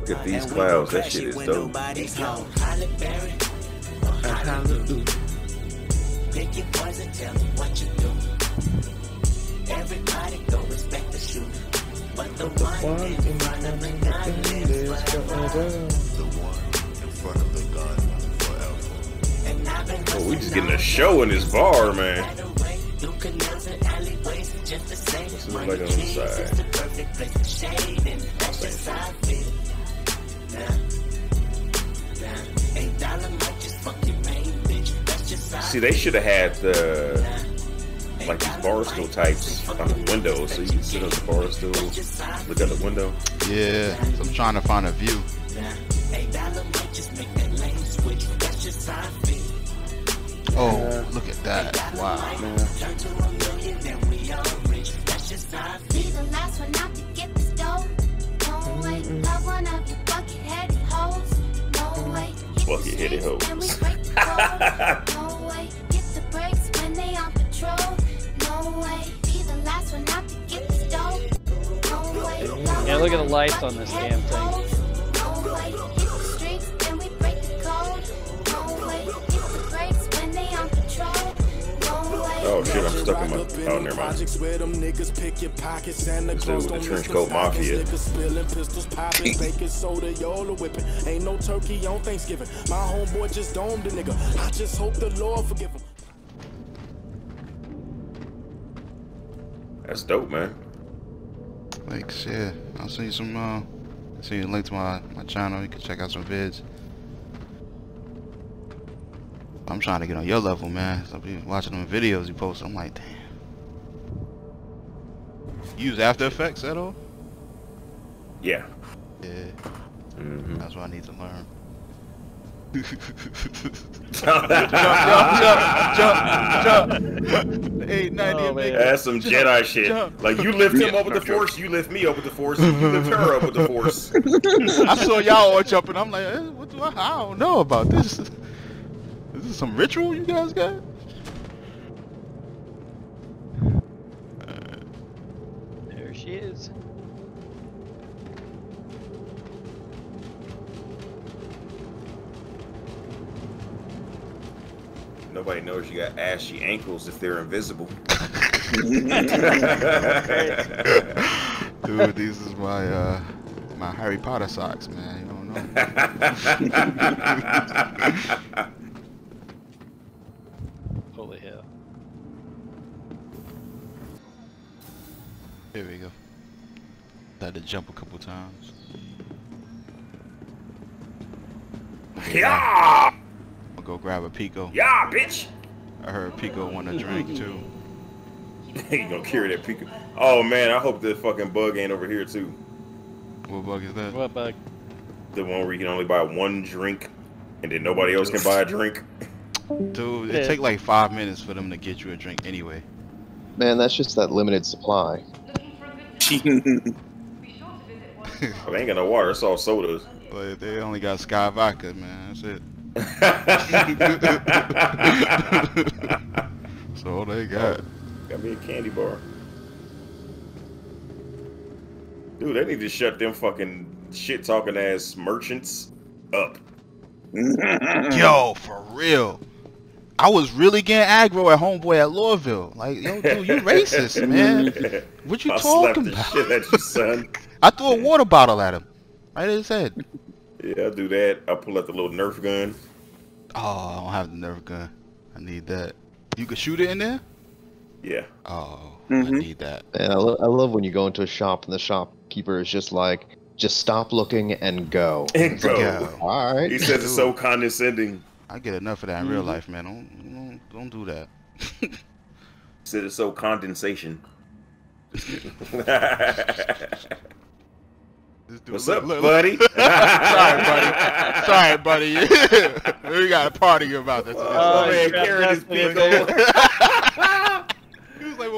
Look at these clouds. That shit is dope. And we just getting a show in this bar, man. This look like on the side. See, they should have had the like these bar stool types on the window, so you can sit on the bar stool, look out the window. Yeah, so I'm trying to find a view. Oh, look at that! Wow. Be the last one Yeah, look at the lights on this damn thing. Oh shit, I'm stuck in my. Oh, never mind. This dude with the trench coat mafia. Ain't no turkey on Thanksgiving. My homeboy just domed the nigga. I just hope the Lord forgive him. That's dope, man. Like shit, I'll send you some. Uh, send you a link to my my channel. You can check out some vids. I'm trying to get on your level, man. So I be watching them videos you post. I'm like, damn. You use After Effects at all? Yeah. Yeah. Mhm. That's what I need to learn. Jump, jump, jump. Eight ninety Oh, a minute. That's some Jump, Jedi shit. jump. Like you lift him up with the force, you lift me up with the force, you lift her up with the force. I saw y'all all jumping. I'm like, eh, what do I, I don't know about this. Is this some ritual you guys got? There she is. Nobody knows you got ashy ankles if they're invisible. Dude, these is my uh my Harry Potter socks, man. You don't know. Holy hell. Here we go. Had to jump a couple times. Yeah! I'll go grab a Pico. Yeah, bitch! I heard Pico want a drink too. he gonna carry that Pico. Oh man, I hope the fucking bug ain't over here too. What bug is that? What bug? The one where you can only buy one drink and then nobody else can buy a drink. Dude, Yeah. it take like five minutes for them to get you a drink anyway. Man, that's just that limited supply. I ain't got no water, it's all sodas. But they only got Sky Vodka, man. That's it. That's all they got. Got me a candy bar. Dude, they need to shut them fucking shit talking ass merchants up. Yo, for real. I was really getting aggro at homeboy at Lorville. Like, yo, dude, you racist, man. What you I slapped talking the about? shit at you, son. I threw a water bottle at him. Right in his head. Yeah, I'll do that. I'll pull out the little Nerf gun. Oh, I don't have the Nerf gun. I need that. You can shoot it in there? Yeah. Oh, Mhm. I need that. And I, lo- I love when you go into a shop and the shopkeeper is just like, just stop looking and go. And It's like, go. All right. He says it's so condescending. I get enough of that in real Mhm. life, man. Don't, don't, don't do that. Said it's so condensation. What's up, Look, look. buddy? Sorry, buddy. Sorry, buddy. we got a party about this. Oh, man, carry this Pico.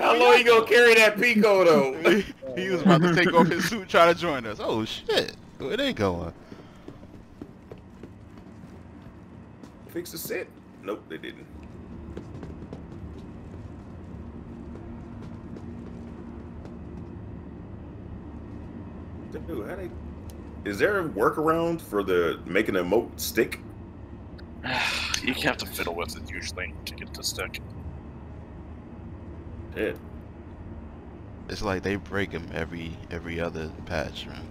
How long you gonna carry that Pico though? he was about to take off his suit, try to join us. Oh shit, where they going? Fix the set? Nope, they didn't. Dude, how they? Is there a workaround for the making a moat stick? you have to fiddle with it usually to get the stick. Yeah. It's like they break them every every other patch, man.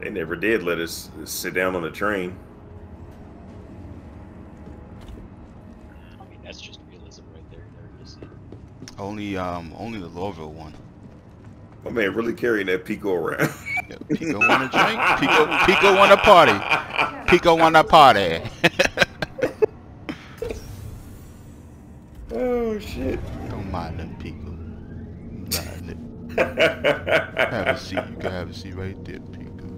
They never did let us sit down on the train. I mean, that's just realism right there. There it is. Only um only the Lorville one. My man really carrying that Pico around. Pico want a drink. Pico Pico want a party. Pico want a party. oh shit. Don't mind them Pico. Mind it. have a seat. You can have a seat right there, Pico.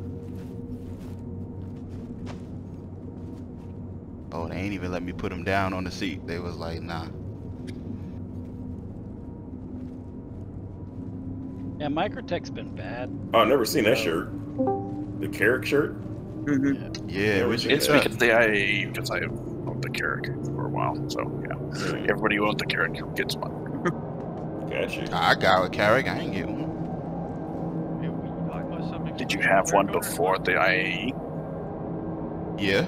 Oh, they ain't even let me put him down on the seat. They was like, nah. Yeah, microTech's been bad. Oh, I've never seen that shirt. The Carrack shirt. Mm-hmm. Yeah, Never we seen should- It's that. because the IAE because I have owned the Carrack for a while. So yeah, everybody who owned the Carrack gets one. Gotcha. I got a Carrack. I ain't get one. Did you have one before the IAE? Yeah.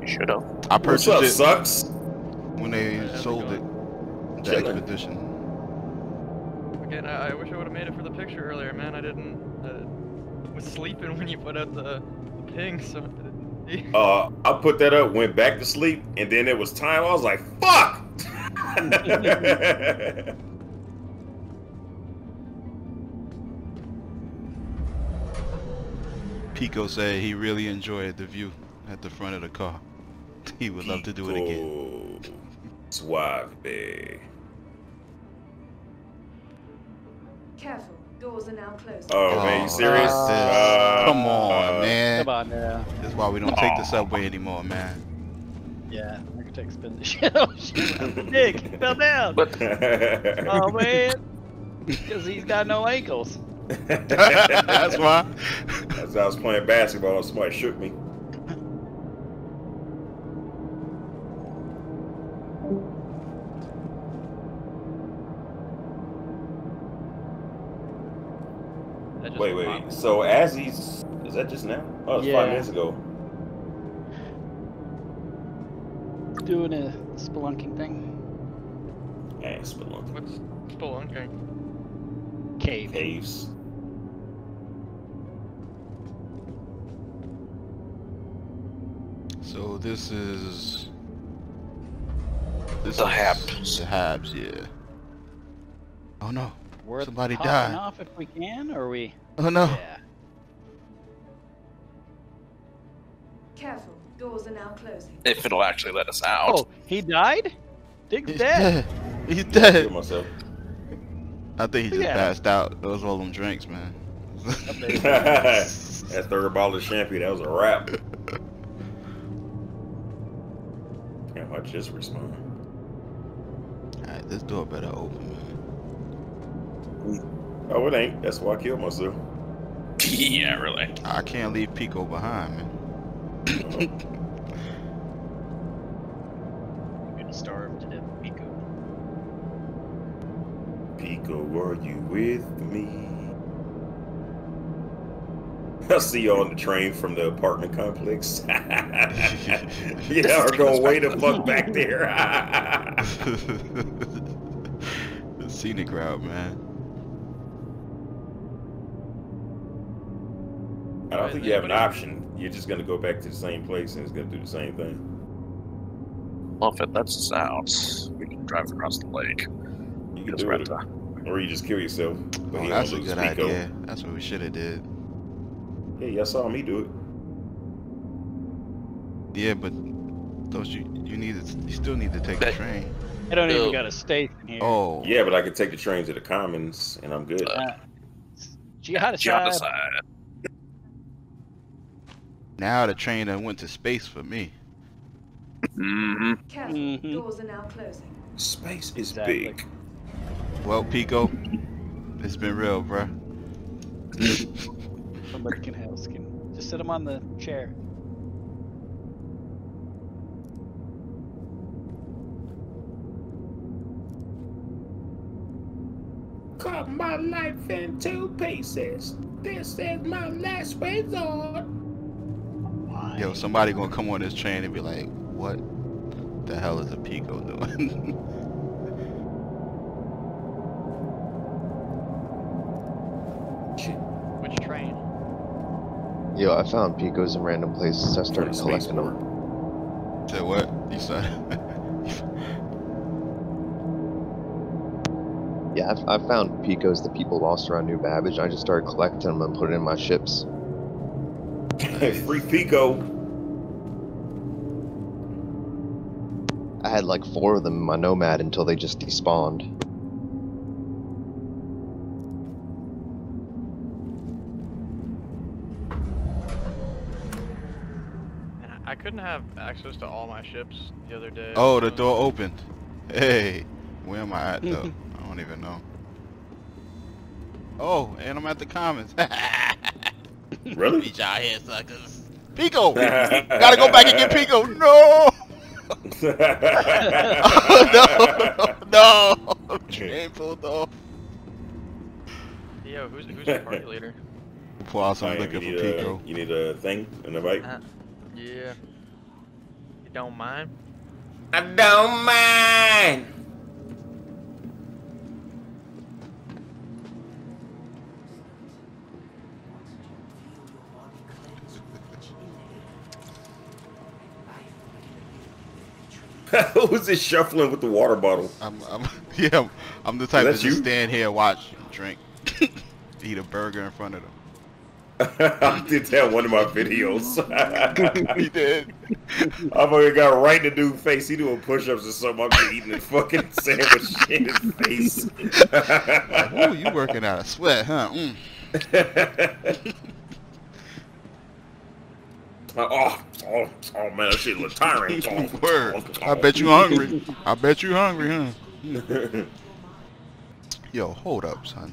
You should have. I What's purchased up, it sucks? when they sold it. The Chilling. expedition. Again, I, I wish I would have made it for the picture earlier, man. I didn't. Uh, was sleeping when you put out the, the ping, so I didn't see. Uh, I put that up, went back to sleep, and then it was time. I was like, "Fuck!" Pico said he really enjoyed the view at the front of the car. He would love to do it again. Suave. Careful, doors are now closed. Oh, man, you serious? that's. Uh, Come on, uh, man. Come on now. That's why we don't take the subway anymore, man. Yeah, microTech's been the shit. Oh shit! Nick fell down. oh man, because he's got no ankles. That's why. As I was playing basketball, somebody shook me. Wait, wait, wait. So as he's is that just now? Oh, it's Yeah. five minutes ago. Doing a spelunking thing. Hey, spelunking. What's spelunking? Cave. Caves. So this is this The is Habs. The Habs, yeah. Oh no! Worth Somebody popping died. off if we can, or we? Oh no! Yeah. Careful, doors are now closing. If it'll actually let us out. Oh, he died. Dig's He's dead. dead. He's Kill dead. myself. I think he just Yeah. passed out. Those all them drinks, man. that third bottle of champagne, that was a wrap. Damn, I just respond. Alright, this door better open, man. Oh, it ain't. That's why I killed myself. yeah, really. I can't leave Pico behind, man. I'm gonna starve to death, Pico. Pico, are you with me? I'll see you on the train from the apartment complex. yeah, we're going way the fuck back there. the scenic route, man. I don't think you have an option. You're just gonna go back to the same place and it's gonna do the same thing. Well, if it lets us out, we can drive across the lake. You can do it. a- Or you just kill yourself. But Oh, that's a good Pico. idea. That's what we should have did. Yeah, y'all saw me do it. Yeah, but those you you need to you still need to take the train. I don't even Oh. got a station here. Oh, Yeah, but I could take the train to the commons and I'm good. Uh, Jihad Jihad aside. aside. Now the train that went to space for me. Mm-hmm. Careful, Mhm. doors are now closing. Space is Exactly. big. Well, Pico, it's been real, bruh. Somebody can help. Can just sit him on the chair. Cut my life in two pieces. This is my last resort. Yo, somebody gonna come on this train and be like, "What the hell is a Pico doing?" Which train? Yo, I found picos in random places. I started collecting them. Say what? You said? Yeah, I, I found picos that people lost around New Babbage. I just started collecting them and putting in my ships. Free Pico. I had like four of them in my Nomad until they just despawned. And I I couldn't have access to all my ships the other day. Oh, the door opened. Hey, where am I at though? I don't even know. Oh, and I'm at the commons. Really? Beat y'all here, suckers. Pico! Gotta go back and get Pico. No! oh, no, no, no. Train pulled off. Yo, who's who's your party leader? Pull out some Alright, liquor you for need, a, Pico. you need a thing, an invite? Uh, yeah. You don't mind? I don't mind. Who's this shuffling with the water bottle? I'm, I'm, yeah, I'm, the type to just you? stand here, and watch, drink, eat a burger in front of them. I did that in one of my videos. he did. I fucking got right in the dude's face. He doing push-ups or something. I'm just eating a fucking sandwich in his face. Like, Ooh, you working out of sweat, huh? Mm. oh, oh, oh man, that shit look tiring. Oh, Word. I bet you hungry. I bet you hungry, huh? Yo, hold up, son.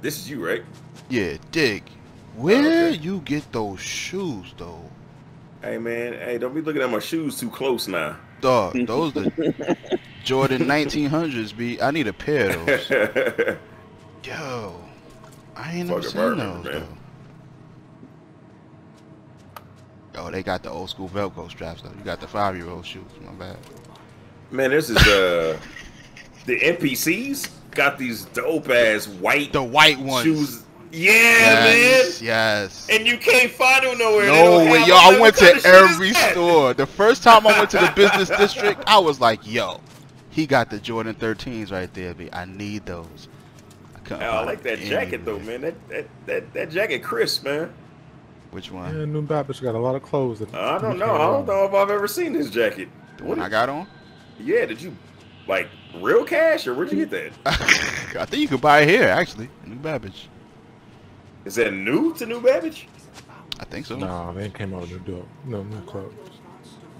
This is you, right? Yeah, dig. Oh, Where you get those shoes, though? Hey man, hey, don't be looking at my shoes too close now. Dog, those the Jordan 1900s. Be I need a pair of those. Yo, I ain't never Fucking seen those man. though. Oh, they got the old school Velcro straps though. You got the five year old shoes. My bad. Man, this is uh the NPCs got these dope ass white the white ones. shoes. Yeah, yes, man. yes. And you can't find them nowhere. No way, yo! I went to of shit is every store. The first time I went to the business district, I was like, "Yo, he got the Jordan 13s right there, B. I need those." I, I like that them jacket though, man. That that that, that jacket, crisp, man. Which one? Yeah, New Babbage got a lot of clothes. That I don't know. I don't know if I've ever seen this jacket. The one I got on? Yeah, did you like real cash or where'd you get that? I think you could buy it here, actually. New Babbage. Is that new to New Babbage? I think so. Nah, they came out with no dope. No, no clothes.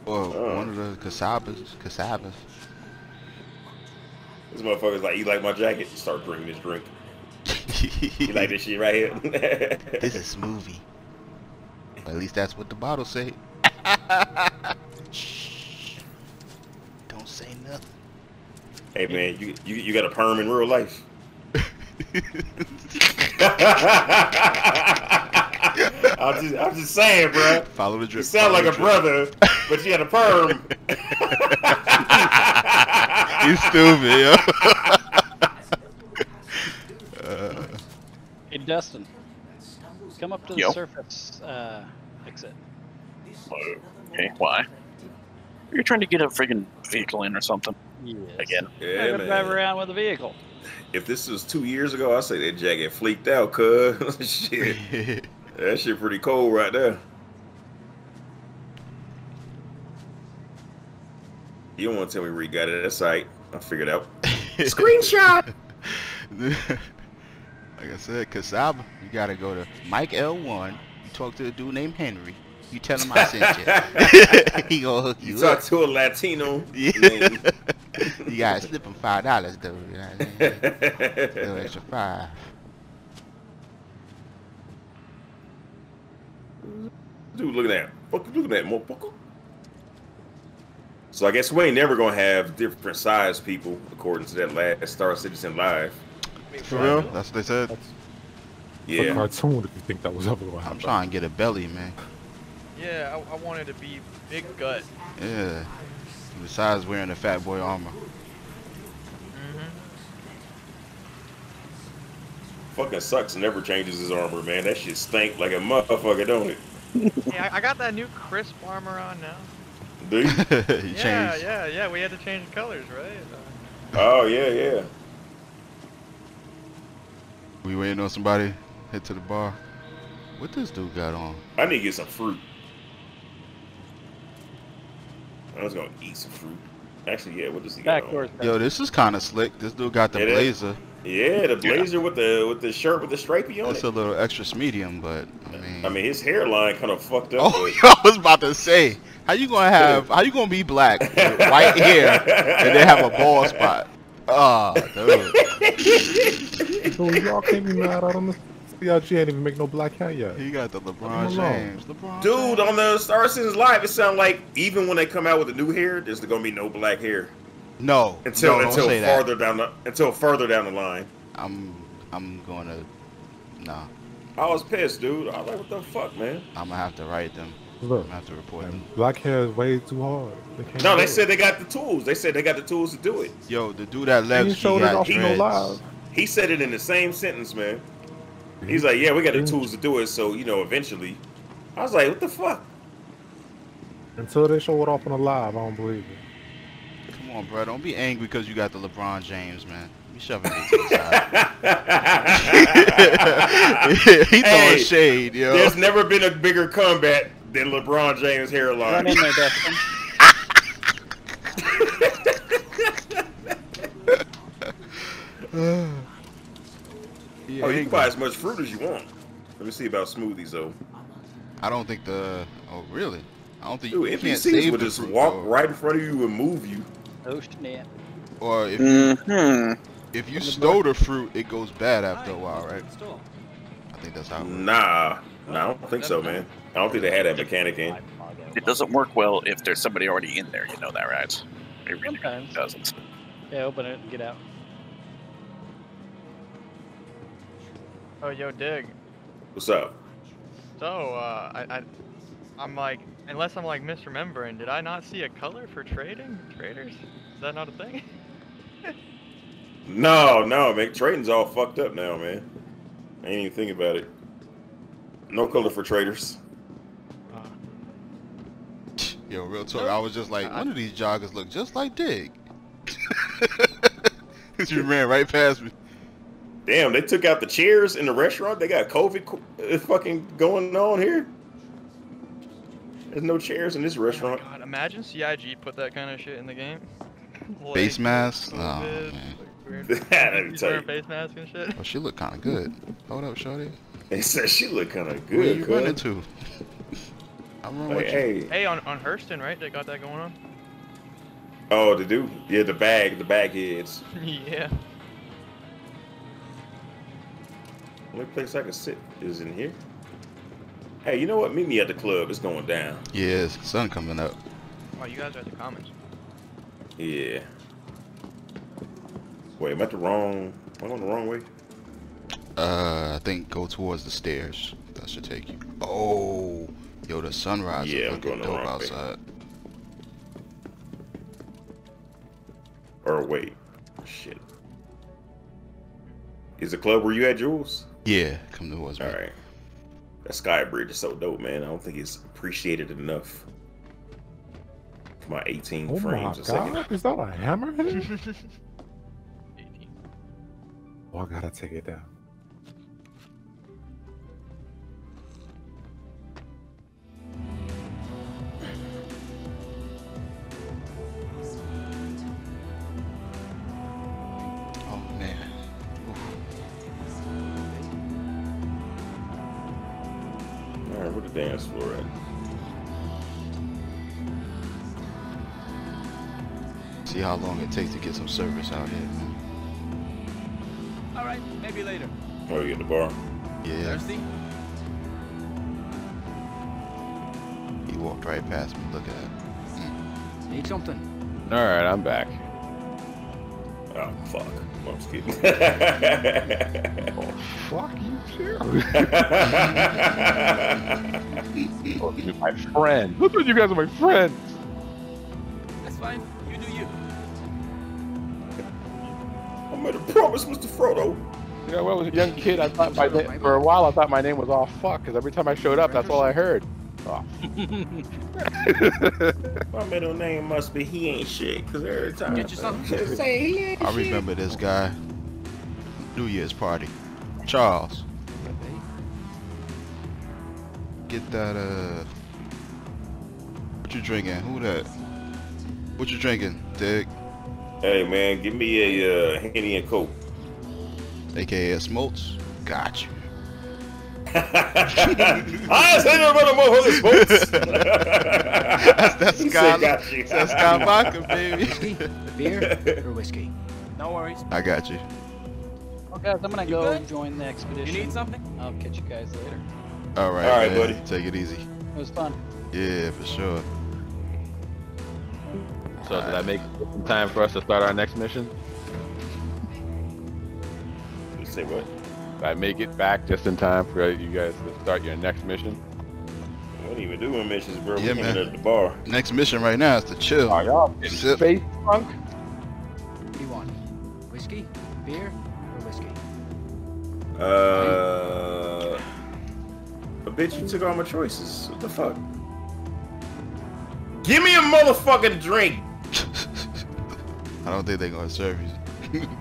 Well, Oh. one of the Casabas. Casabas. This motherfucker's like, you like my jacket? Start drinking this drink. you like this shit right here? this is smoothie. At least that's what the bottle say. Shh. Don't say nothing. hey man, you, you you got a perm in real life. I'm just I'm just saying, bro. Follow the drip. You sound like a the brother, but you had a perm. You stupid, yo. uh, Hey, Dustin. Come up to the Yo. surface uh, exit. Okay, why? You're trying to get a friggin' vehicle in or something. Yes. Again. I Yeah, can drive around with a vehicle. If this was two years ago, I'd say that jacket fleeked out, cuz. shit. That shit pretty cold right there. You don't want to tell me where you got it. That's right. I figured out. Screenshot. Like I said, Casaba, you gotta go to Mike L1. You talk to a dude named Henry. You tell him I sent you. he gonna hook you, You talk up. to a Latino. Yeah. you gotta slip him five dollars though. You know what I'm saying? Extra five. Dude, look at that. Fuck, look at that, motherfucker. So I guess we ain't never gonna have different size people according to that last Star Citizen Live. For real? That's what they said. A Yeah. cartoon if you think that was ever going to I'm trying to get a belly, man. Yeah, I, I wanted to be big gut. Yeah. Besides wearing the fat boy armor. Mm-hmm. Fucking sucks. Never changes his armor, man. That shit stink like a motherfucker, don't it? hey, I, I got that new crisp armor on now. Do you? yeah, yeah, yeah. We had to change the colors, right? Uh, Oh yeah, yeah. We waiting on somebody. Head to the bar. What this dude got on? I need to get some fruit. I was gonna eat some fruit. Actually, yeah. What does he got on? Yo, this is kind of slick. This dude got the It is. blazer. Yeah, the blazer with the with the shirt with the stripey on It's it. a little extra medium, but I mean, I mean, his hairline kind of fucked up. Oh, but- I was about to say, how you gonna have, how you gonna be black with white hair and then have a bald spot? Oh, dude. So y'all can't be mad at him. CIG ain't even make no black hair yet. He got the LeBron. James. LeBron Dude, on the Star Citizen Live, it sounded like even when they come out with the new hair, there's gonna be no black hair No, until no, until say that. farther down the until further down the line. I'm, I'm gonna, nah. I was pissed, dude. I was like, what the fuck, man? I'm gonna have to write them. Look, I'm gonna have to report them. black hair is way too hard. They No, do they it. said they got the tools. They said they got the tools to do it. Yo, the dude that left, He he showed it got off in no dreads. live. He said it in the same sentence, man. He's like, yeah, we got the tools to do it. So you know, eventually, I was like, what the fuck? Until they show it off on the live, I don't believe it. Come on, bro. Don't be angry because you got the LeBron James, man. You shoving me to the side. he throwing Hey, shade, yo. There's never been a bigger comeback than LeBron James' hairline. Run in there, Dustin. Yeah, oh, you can buy as much fruit as you want. Let me see about smoothies though. I don't think the. Oh, really? I don't think Dude, you can't save would the just fruit, walk though. right in front of you and move you. Oh snap. Or if Mhm. if you stole the fruit, it goes bad after a while, right? I think that's how. It works. Nah, nah, I don't think so, man. I don't think they had that mechanic in. It doesn't work well if there's somebody already in there. You know that, right? It really Sometimes. doesn't. Yeah, open it and get out. oh, yo, dig. What's up? So, uh, I, I, I'm like, unless I'm like misremembering, did I not see a color for trading traders? Is that not a thing? No, no, man. Trading's all fucked up now, man. I ain't even thinking about it. No color for traders. Yo, real talk. I was just like, one of these joggers look just like Dig. you ran right past me. Damn, they took out the chairs in the restaurant. They got COVID co- uh, fucking going on here. There's no chairs in this restaurant. God, imagine CIG put that kind of shit in the game. Like, Face mask? Oh, man. like, weird- Let me He's tell wearing face mask and shit. Oh, she looked kind of good. Hold up, shorty. They said she look kind of Where good. you cuz. running to? Hey, hey. Hey, on on Hurston, right? They got that going on. Oh, the dude. Yeah, the bag, the bag heads. yeah. Only place I can sit is in here. Hey, you know what? Meet me at the club. It's going down. Yeah, it's sun coming up. Oh, you guys are at the commons. Yeah. Wait, am I at the wrong? Am I on the wrong way? Uh, I think go towards the stairs. That should take you. Oh, yo, the sunrise Yeah, is I'm looking going the dope wrong way. outside. Or wait, shit. Is the club where you at, Jules? Yeah, come to me. All right. That sky bridge is so dope, man. I don't think it's appreciated enough. Come on, 18 Oh my frames a second. god, is that a hammerhead? oh, I gotta take it down. Dance floor at? See how long it takes to get some service out here. Man. All right, maybe later. Oh, you at the bar? Yeah, Thirsty? he walked right past me. Look at that. Need something? All right, I'm back. Oh, fuck. I'm just kidding. Fuck you, too. Oh, you're my friend. Look at you guys are my friends. That's fine. You do you. I made a promise, Mr. Frodo. You know, when I was a young kid, I thought my na- for a while I thought my name was all fuck because every time I showed up, that's all I heard. Oh. My middle name must be he ain't shit, cause every time Get you something? I say he ain't I shit. remember this guy. New Year's party. Charles. Get that uh What you drinking? Who that? What you drinking, Dick? Hey man, give me a uh, henny and coke. AKA a Smoltz? Got you. I said you're gonna move that's that's that's Scott. got you. That's Scott Vodka, baby. Whiskey, Beer or whiskey? No worries. I got you. Oh, guys, I'm gonna You go good? join the expedition. You need something? I'll catch you guys later. All right, All right, man. buddy. Take it easy. It was fun. Yeah, for sure. So did I make it in time for us to start our next mission? You say what? Did I make it back just in time for you guys to start your next mission? We ain't even doing missions, bro. Yeah, we man. hanging at the bar. Next mission right now is to chill. Are y'all getting space drunk? What do you want? Whiskey? Beer or whiskey? Uh, but bitch, you took all my choices. What the fuck? Give me a motherfucking drink. I don't think they're gonna serve you.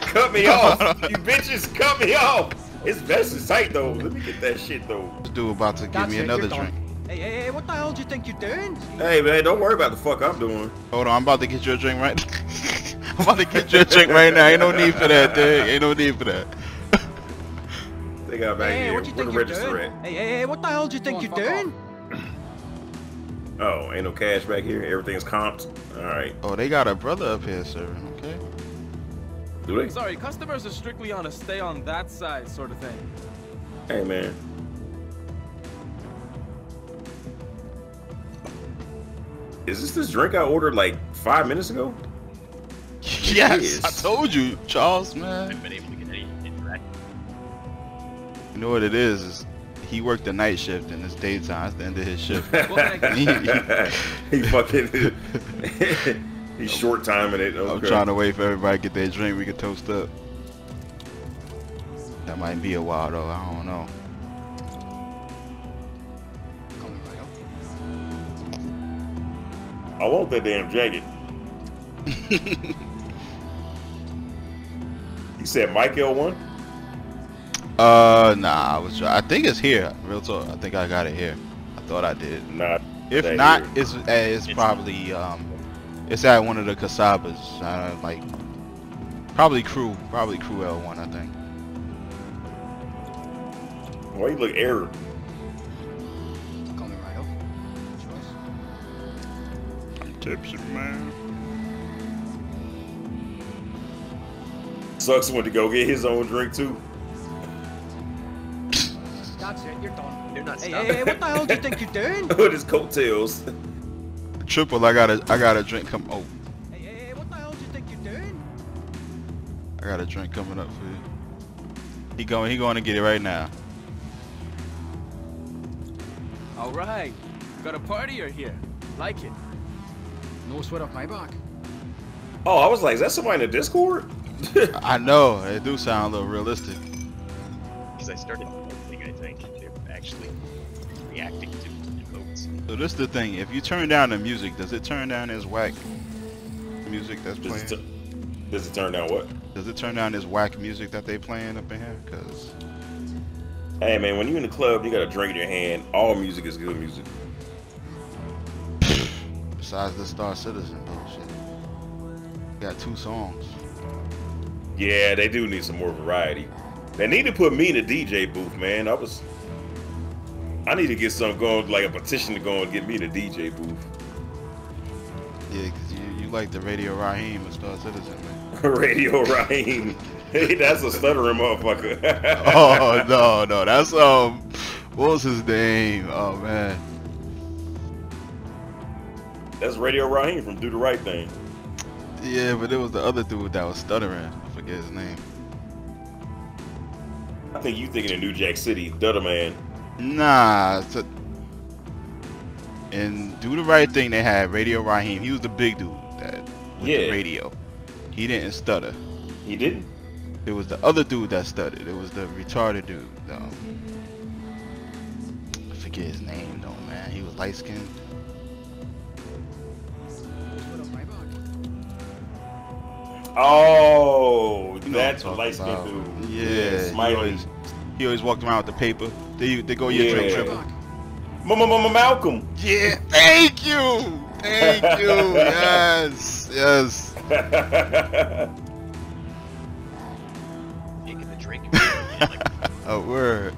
Cut me off. you bitches, cut me off. It's best is tight though. Let me get that shit though. This dude about to give That's me it, another drink. Hey, hey, hey, what the hell do you think you're doing? Hey man, don't worry about the fuck I'm doing. Hold on, I'm about to get you a drink right. Now. I'm about to get you a drink right now. Ain't no need for that, dude. Ain't no need for that. They got back Hey, here. what you Where think the you're register doing? at? Hey, hey, hey, what the hell do you think Go you're doing? Oh, ain't no cash back here. Everything's comped. All right. Oh, they got a brother up here serving. Okay. Do they? Sorry, customers are strictly on a stay on that side sort of thing. Hey man. Is this this drink I ordered like five minutes ago? Yes. I told you, Charles, man. You know what it is? Is he worked the night shift and it's daytime. It's the end of his shift. he fucking he's short timing it. I'm trying to wait for everybody to get their drink. We can toast up. That might be a while though. I don't know. I want that damn jacket. you said Mike L1? Uh, nah. I was. try- I think it's here. Real talk. I think I got it here. I thought I did. Not. If not, here. it's uh, it's probably um, it's at one of the Casabas. Uh, like probably crew, probably crew L1. I think. Why you look Arab? Call me Ryo. Tipsy man. Sucks went to go get his own drink too. That's it, you're done. They're not Hey, stopping. hey, hey, what the hell do you think you're doing? With his coattails. Triple. I got a I got a drink come. Oh, Hey, hey, hey, what the hell do you think you're doing? I got a drink coming up for you. He going. He going to get it right now. All right, got a partier here. Like it. No sweat off my back. Oh, I was like, is that somebody in the Discord? I know. It do sound a little realistic. Because I started noticing, I think, they're actually reacting to emotes. So this is the thing. If you turn down the music, does it turn down this whack music that's Does it, playing? tu- does it turn down what? Does it turn down this whack music that they playing up in here? Cause Hey man, when you in the club, you got a drink in your hand. All music is good music. besides the Star Citizen bullshit, got two songs. Yeah, they do need some more variety. They need to put me in the DJ booth, man. I was. I need to get some going, like a petition to go and get me in the DJ booth. Yeah, cause you, you like the Radio Raheem and Star Citizen, man. Radio Raheem. Hey, that's a stuttering motherfucker. oh no, no, that's um, what was his name? Oh man, That's Radio Raheem from Do the Right Thing. yeah, but it was the other dude that was stuttering. I forget his name. I think you thinking of New Jack City, Dutter Man. Nah, and do the right thing. They had Radio Raheem. He was the big dude that with Yeah. the radio. He didn't stutter. He didn't. It was the other dude that stuttered. It was the retarded dude. Um, I forget his name though, man. He was light skinned. Oh, You know that's a what I'm light skinned dude. Yeah, he Smiley. always, he always walked around with the paper. They they go your drink Yeah. triple. Mama, Mama Malcolm. Yeah, thank you, thank you. yes, yes. Taking the drink. A word.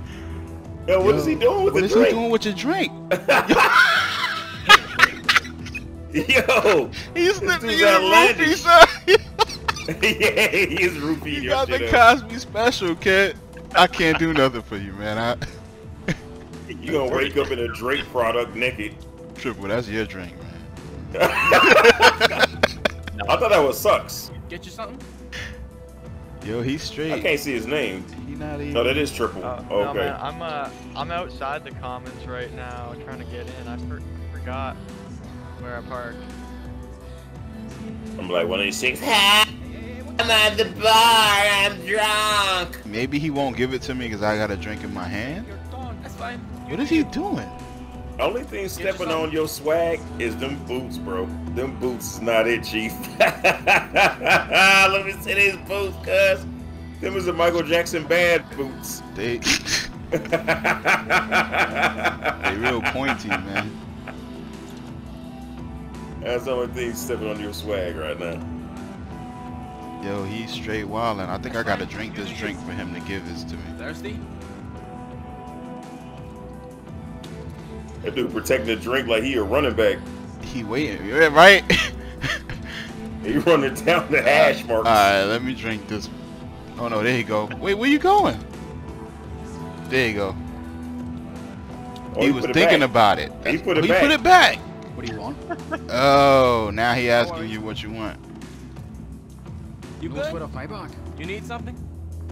Yo, what is he doing with the is drink? he doing with your drink? Yo, He's slipping dude's you the outlandish. Roofie, son. yeah, he is roofie You got the shit up. Cosby special, kid. I can't do nothing for you, man. I You gonna wake up in a Drake product naked. triple. That's your drink, man. I thought that was sucks. Get you something? Yo, he's straight. I can't see his name. He not even. No, that is triple. Uh, No, okay. man, I'm uh, I'm outside the commons right now, trying to get in. I for- forgot where I parked. I'm like 186. I'm at the bar. I'm drunk. Maybe he won't give it to me because I got a drink in my hand. What is he doing? Only thing stepping on your swag is them boots, bro. Them boots is not it, chief. Let me see these boots, cuz. Them is the Michael Jackson bad boots. They they real pointy, man. That's the only thing stepping on your swag right now. Yo, he's straight wildin'. I think I gotta drink this drink for him to give this to me. Thirsty? That dude protecting the drink like he a running back. He waiting, right? He running down the hash marks. Alright, let me drink this. Oh no, there you go. Wait, where you going? There you go. Oh, he he was thinking back. about it. He put it oh, he back. put it back. What do you want? Oh, now he asking you what you want. You good? Sweat off my back. You need something?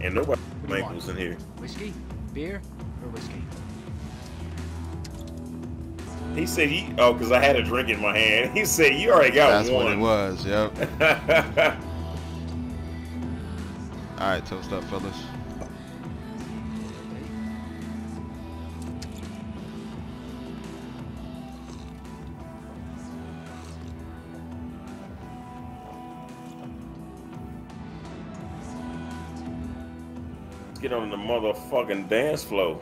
And nobody What do you ankles in here. Whiskey? Beer? Or whiskey? He said he oh, cause I had a drink in my hand. He said you already got That's one. what it was, yep. Alright, toast up, fellas. Get on the motherfucking dance floor.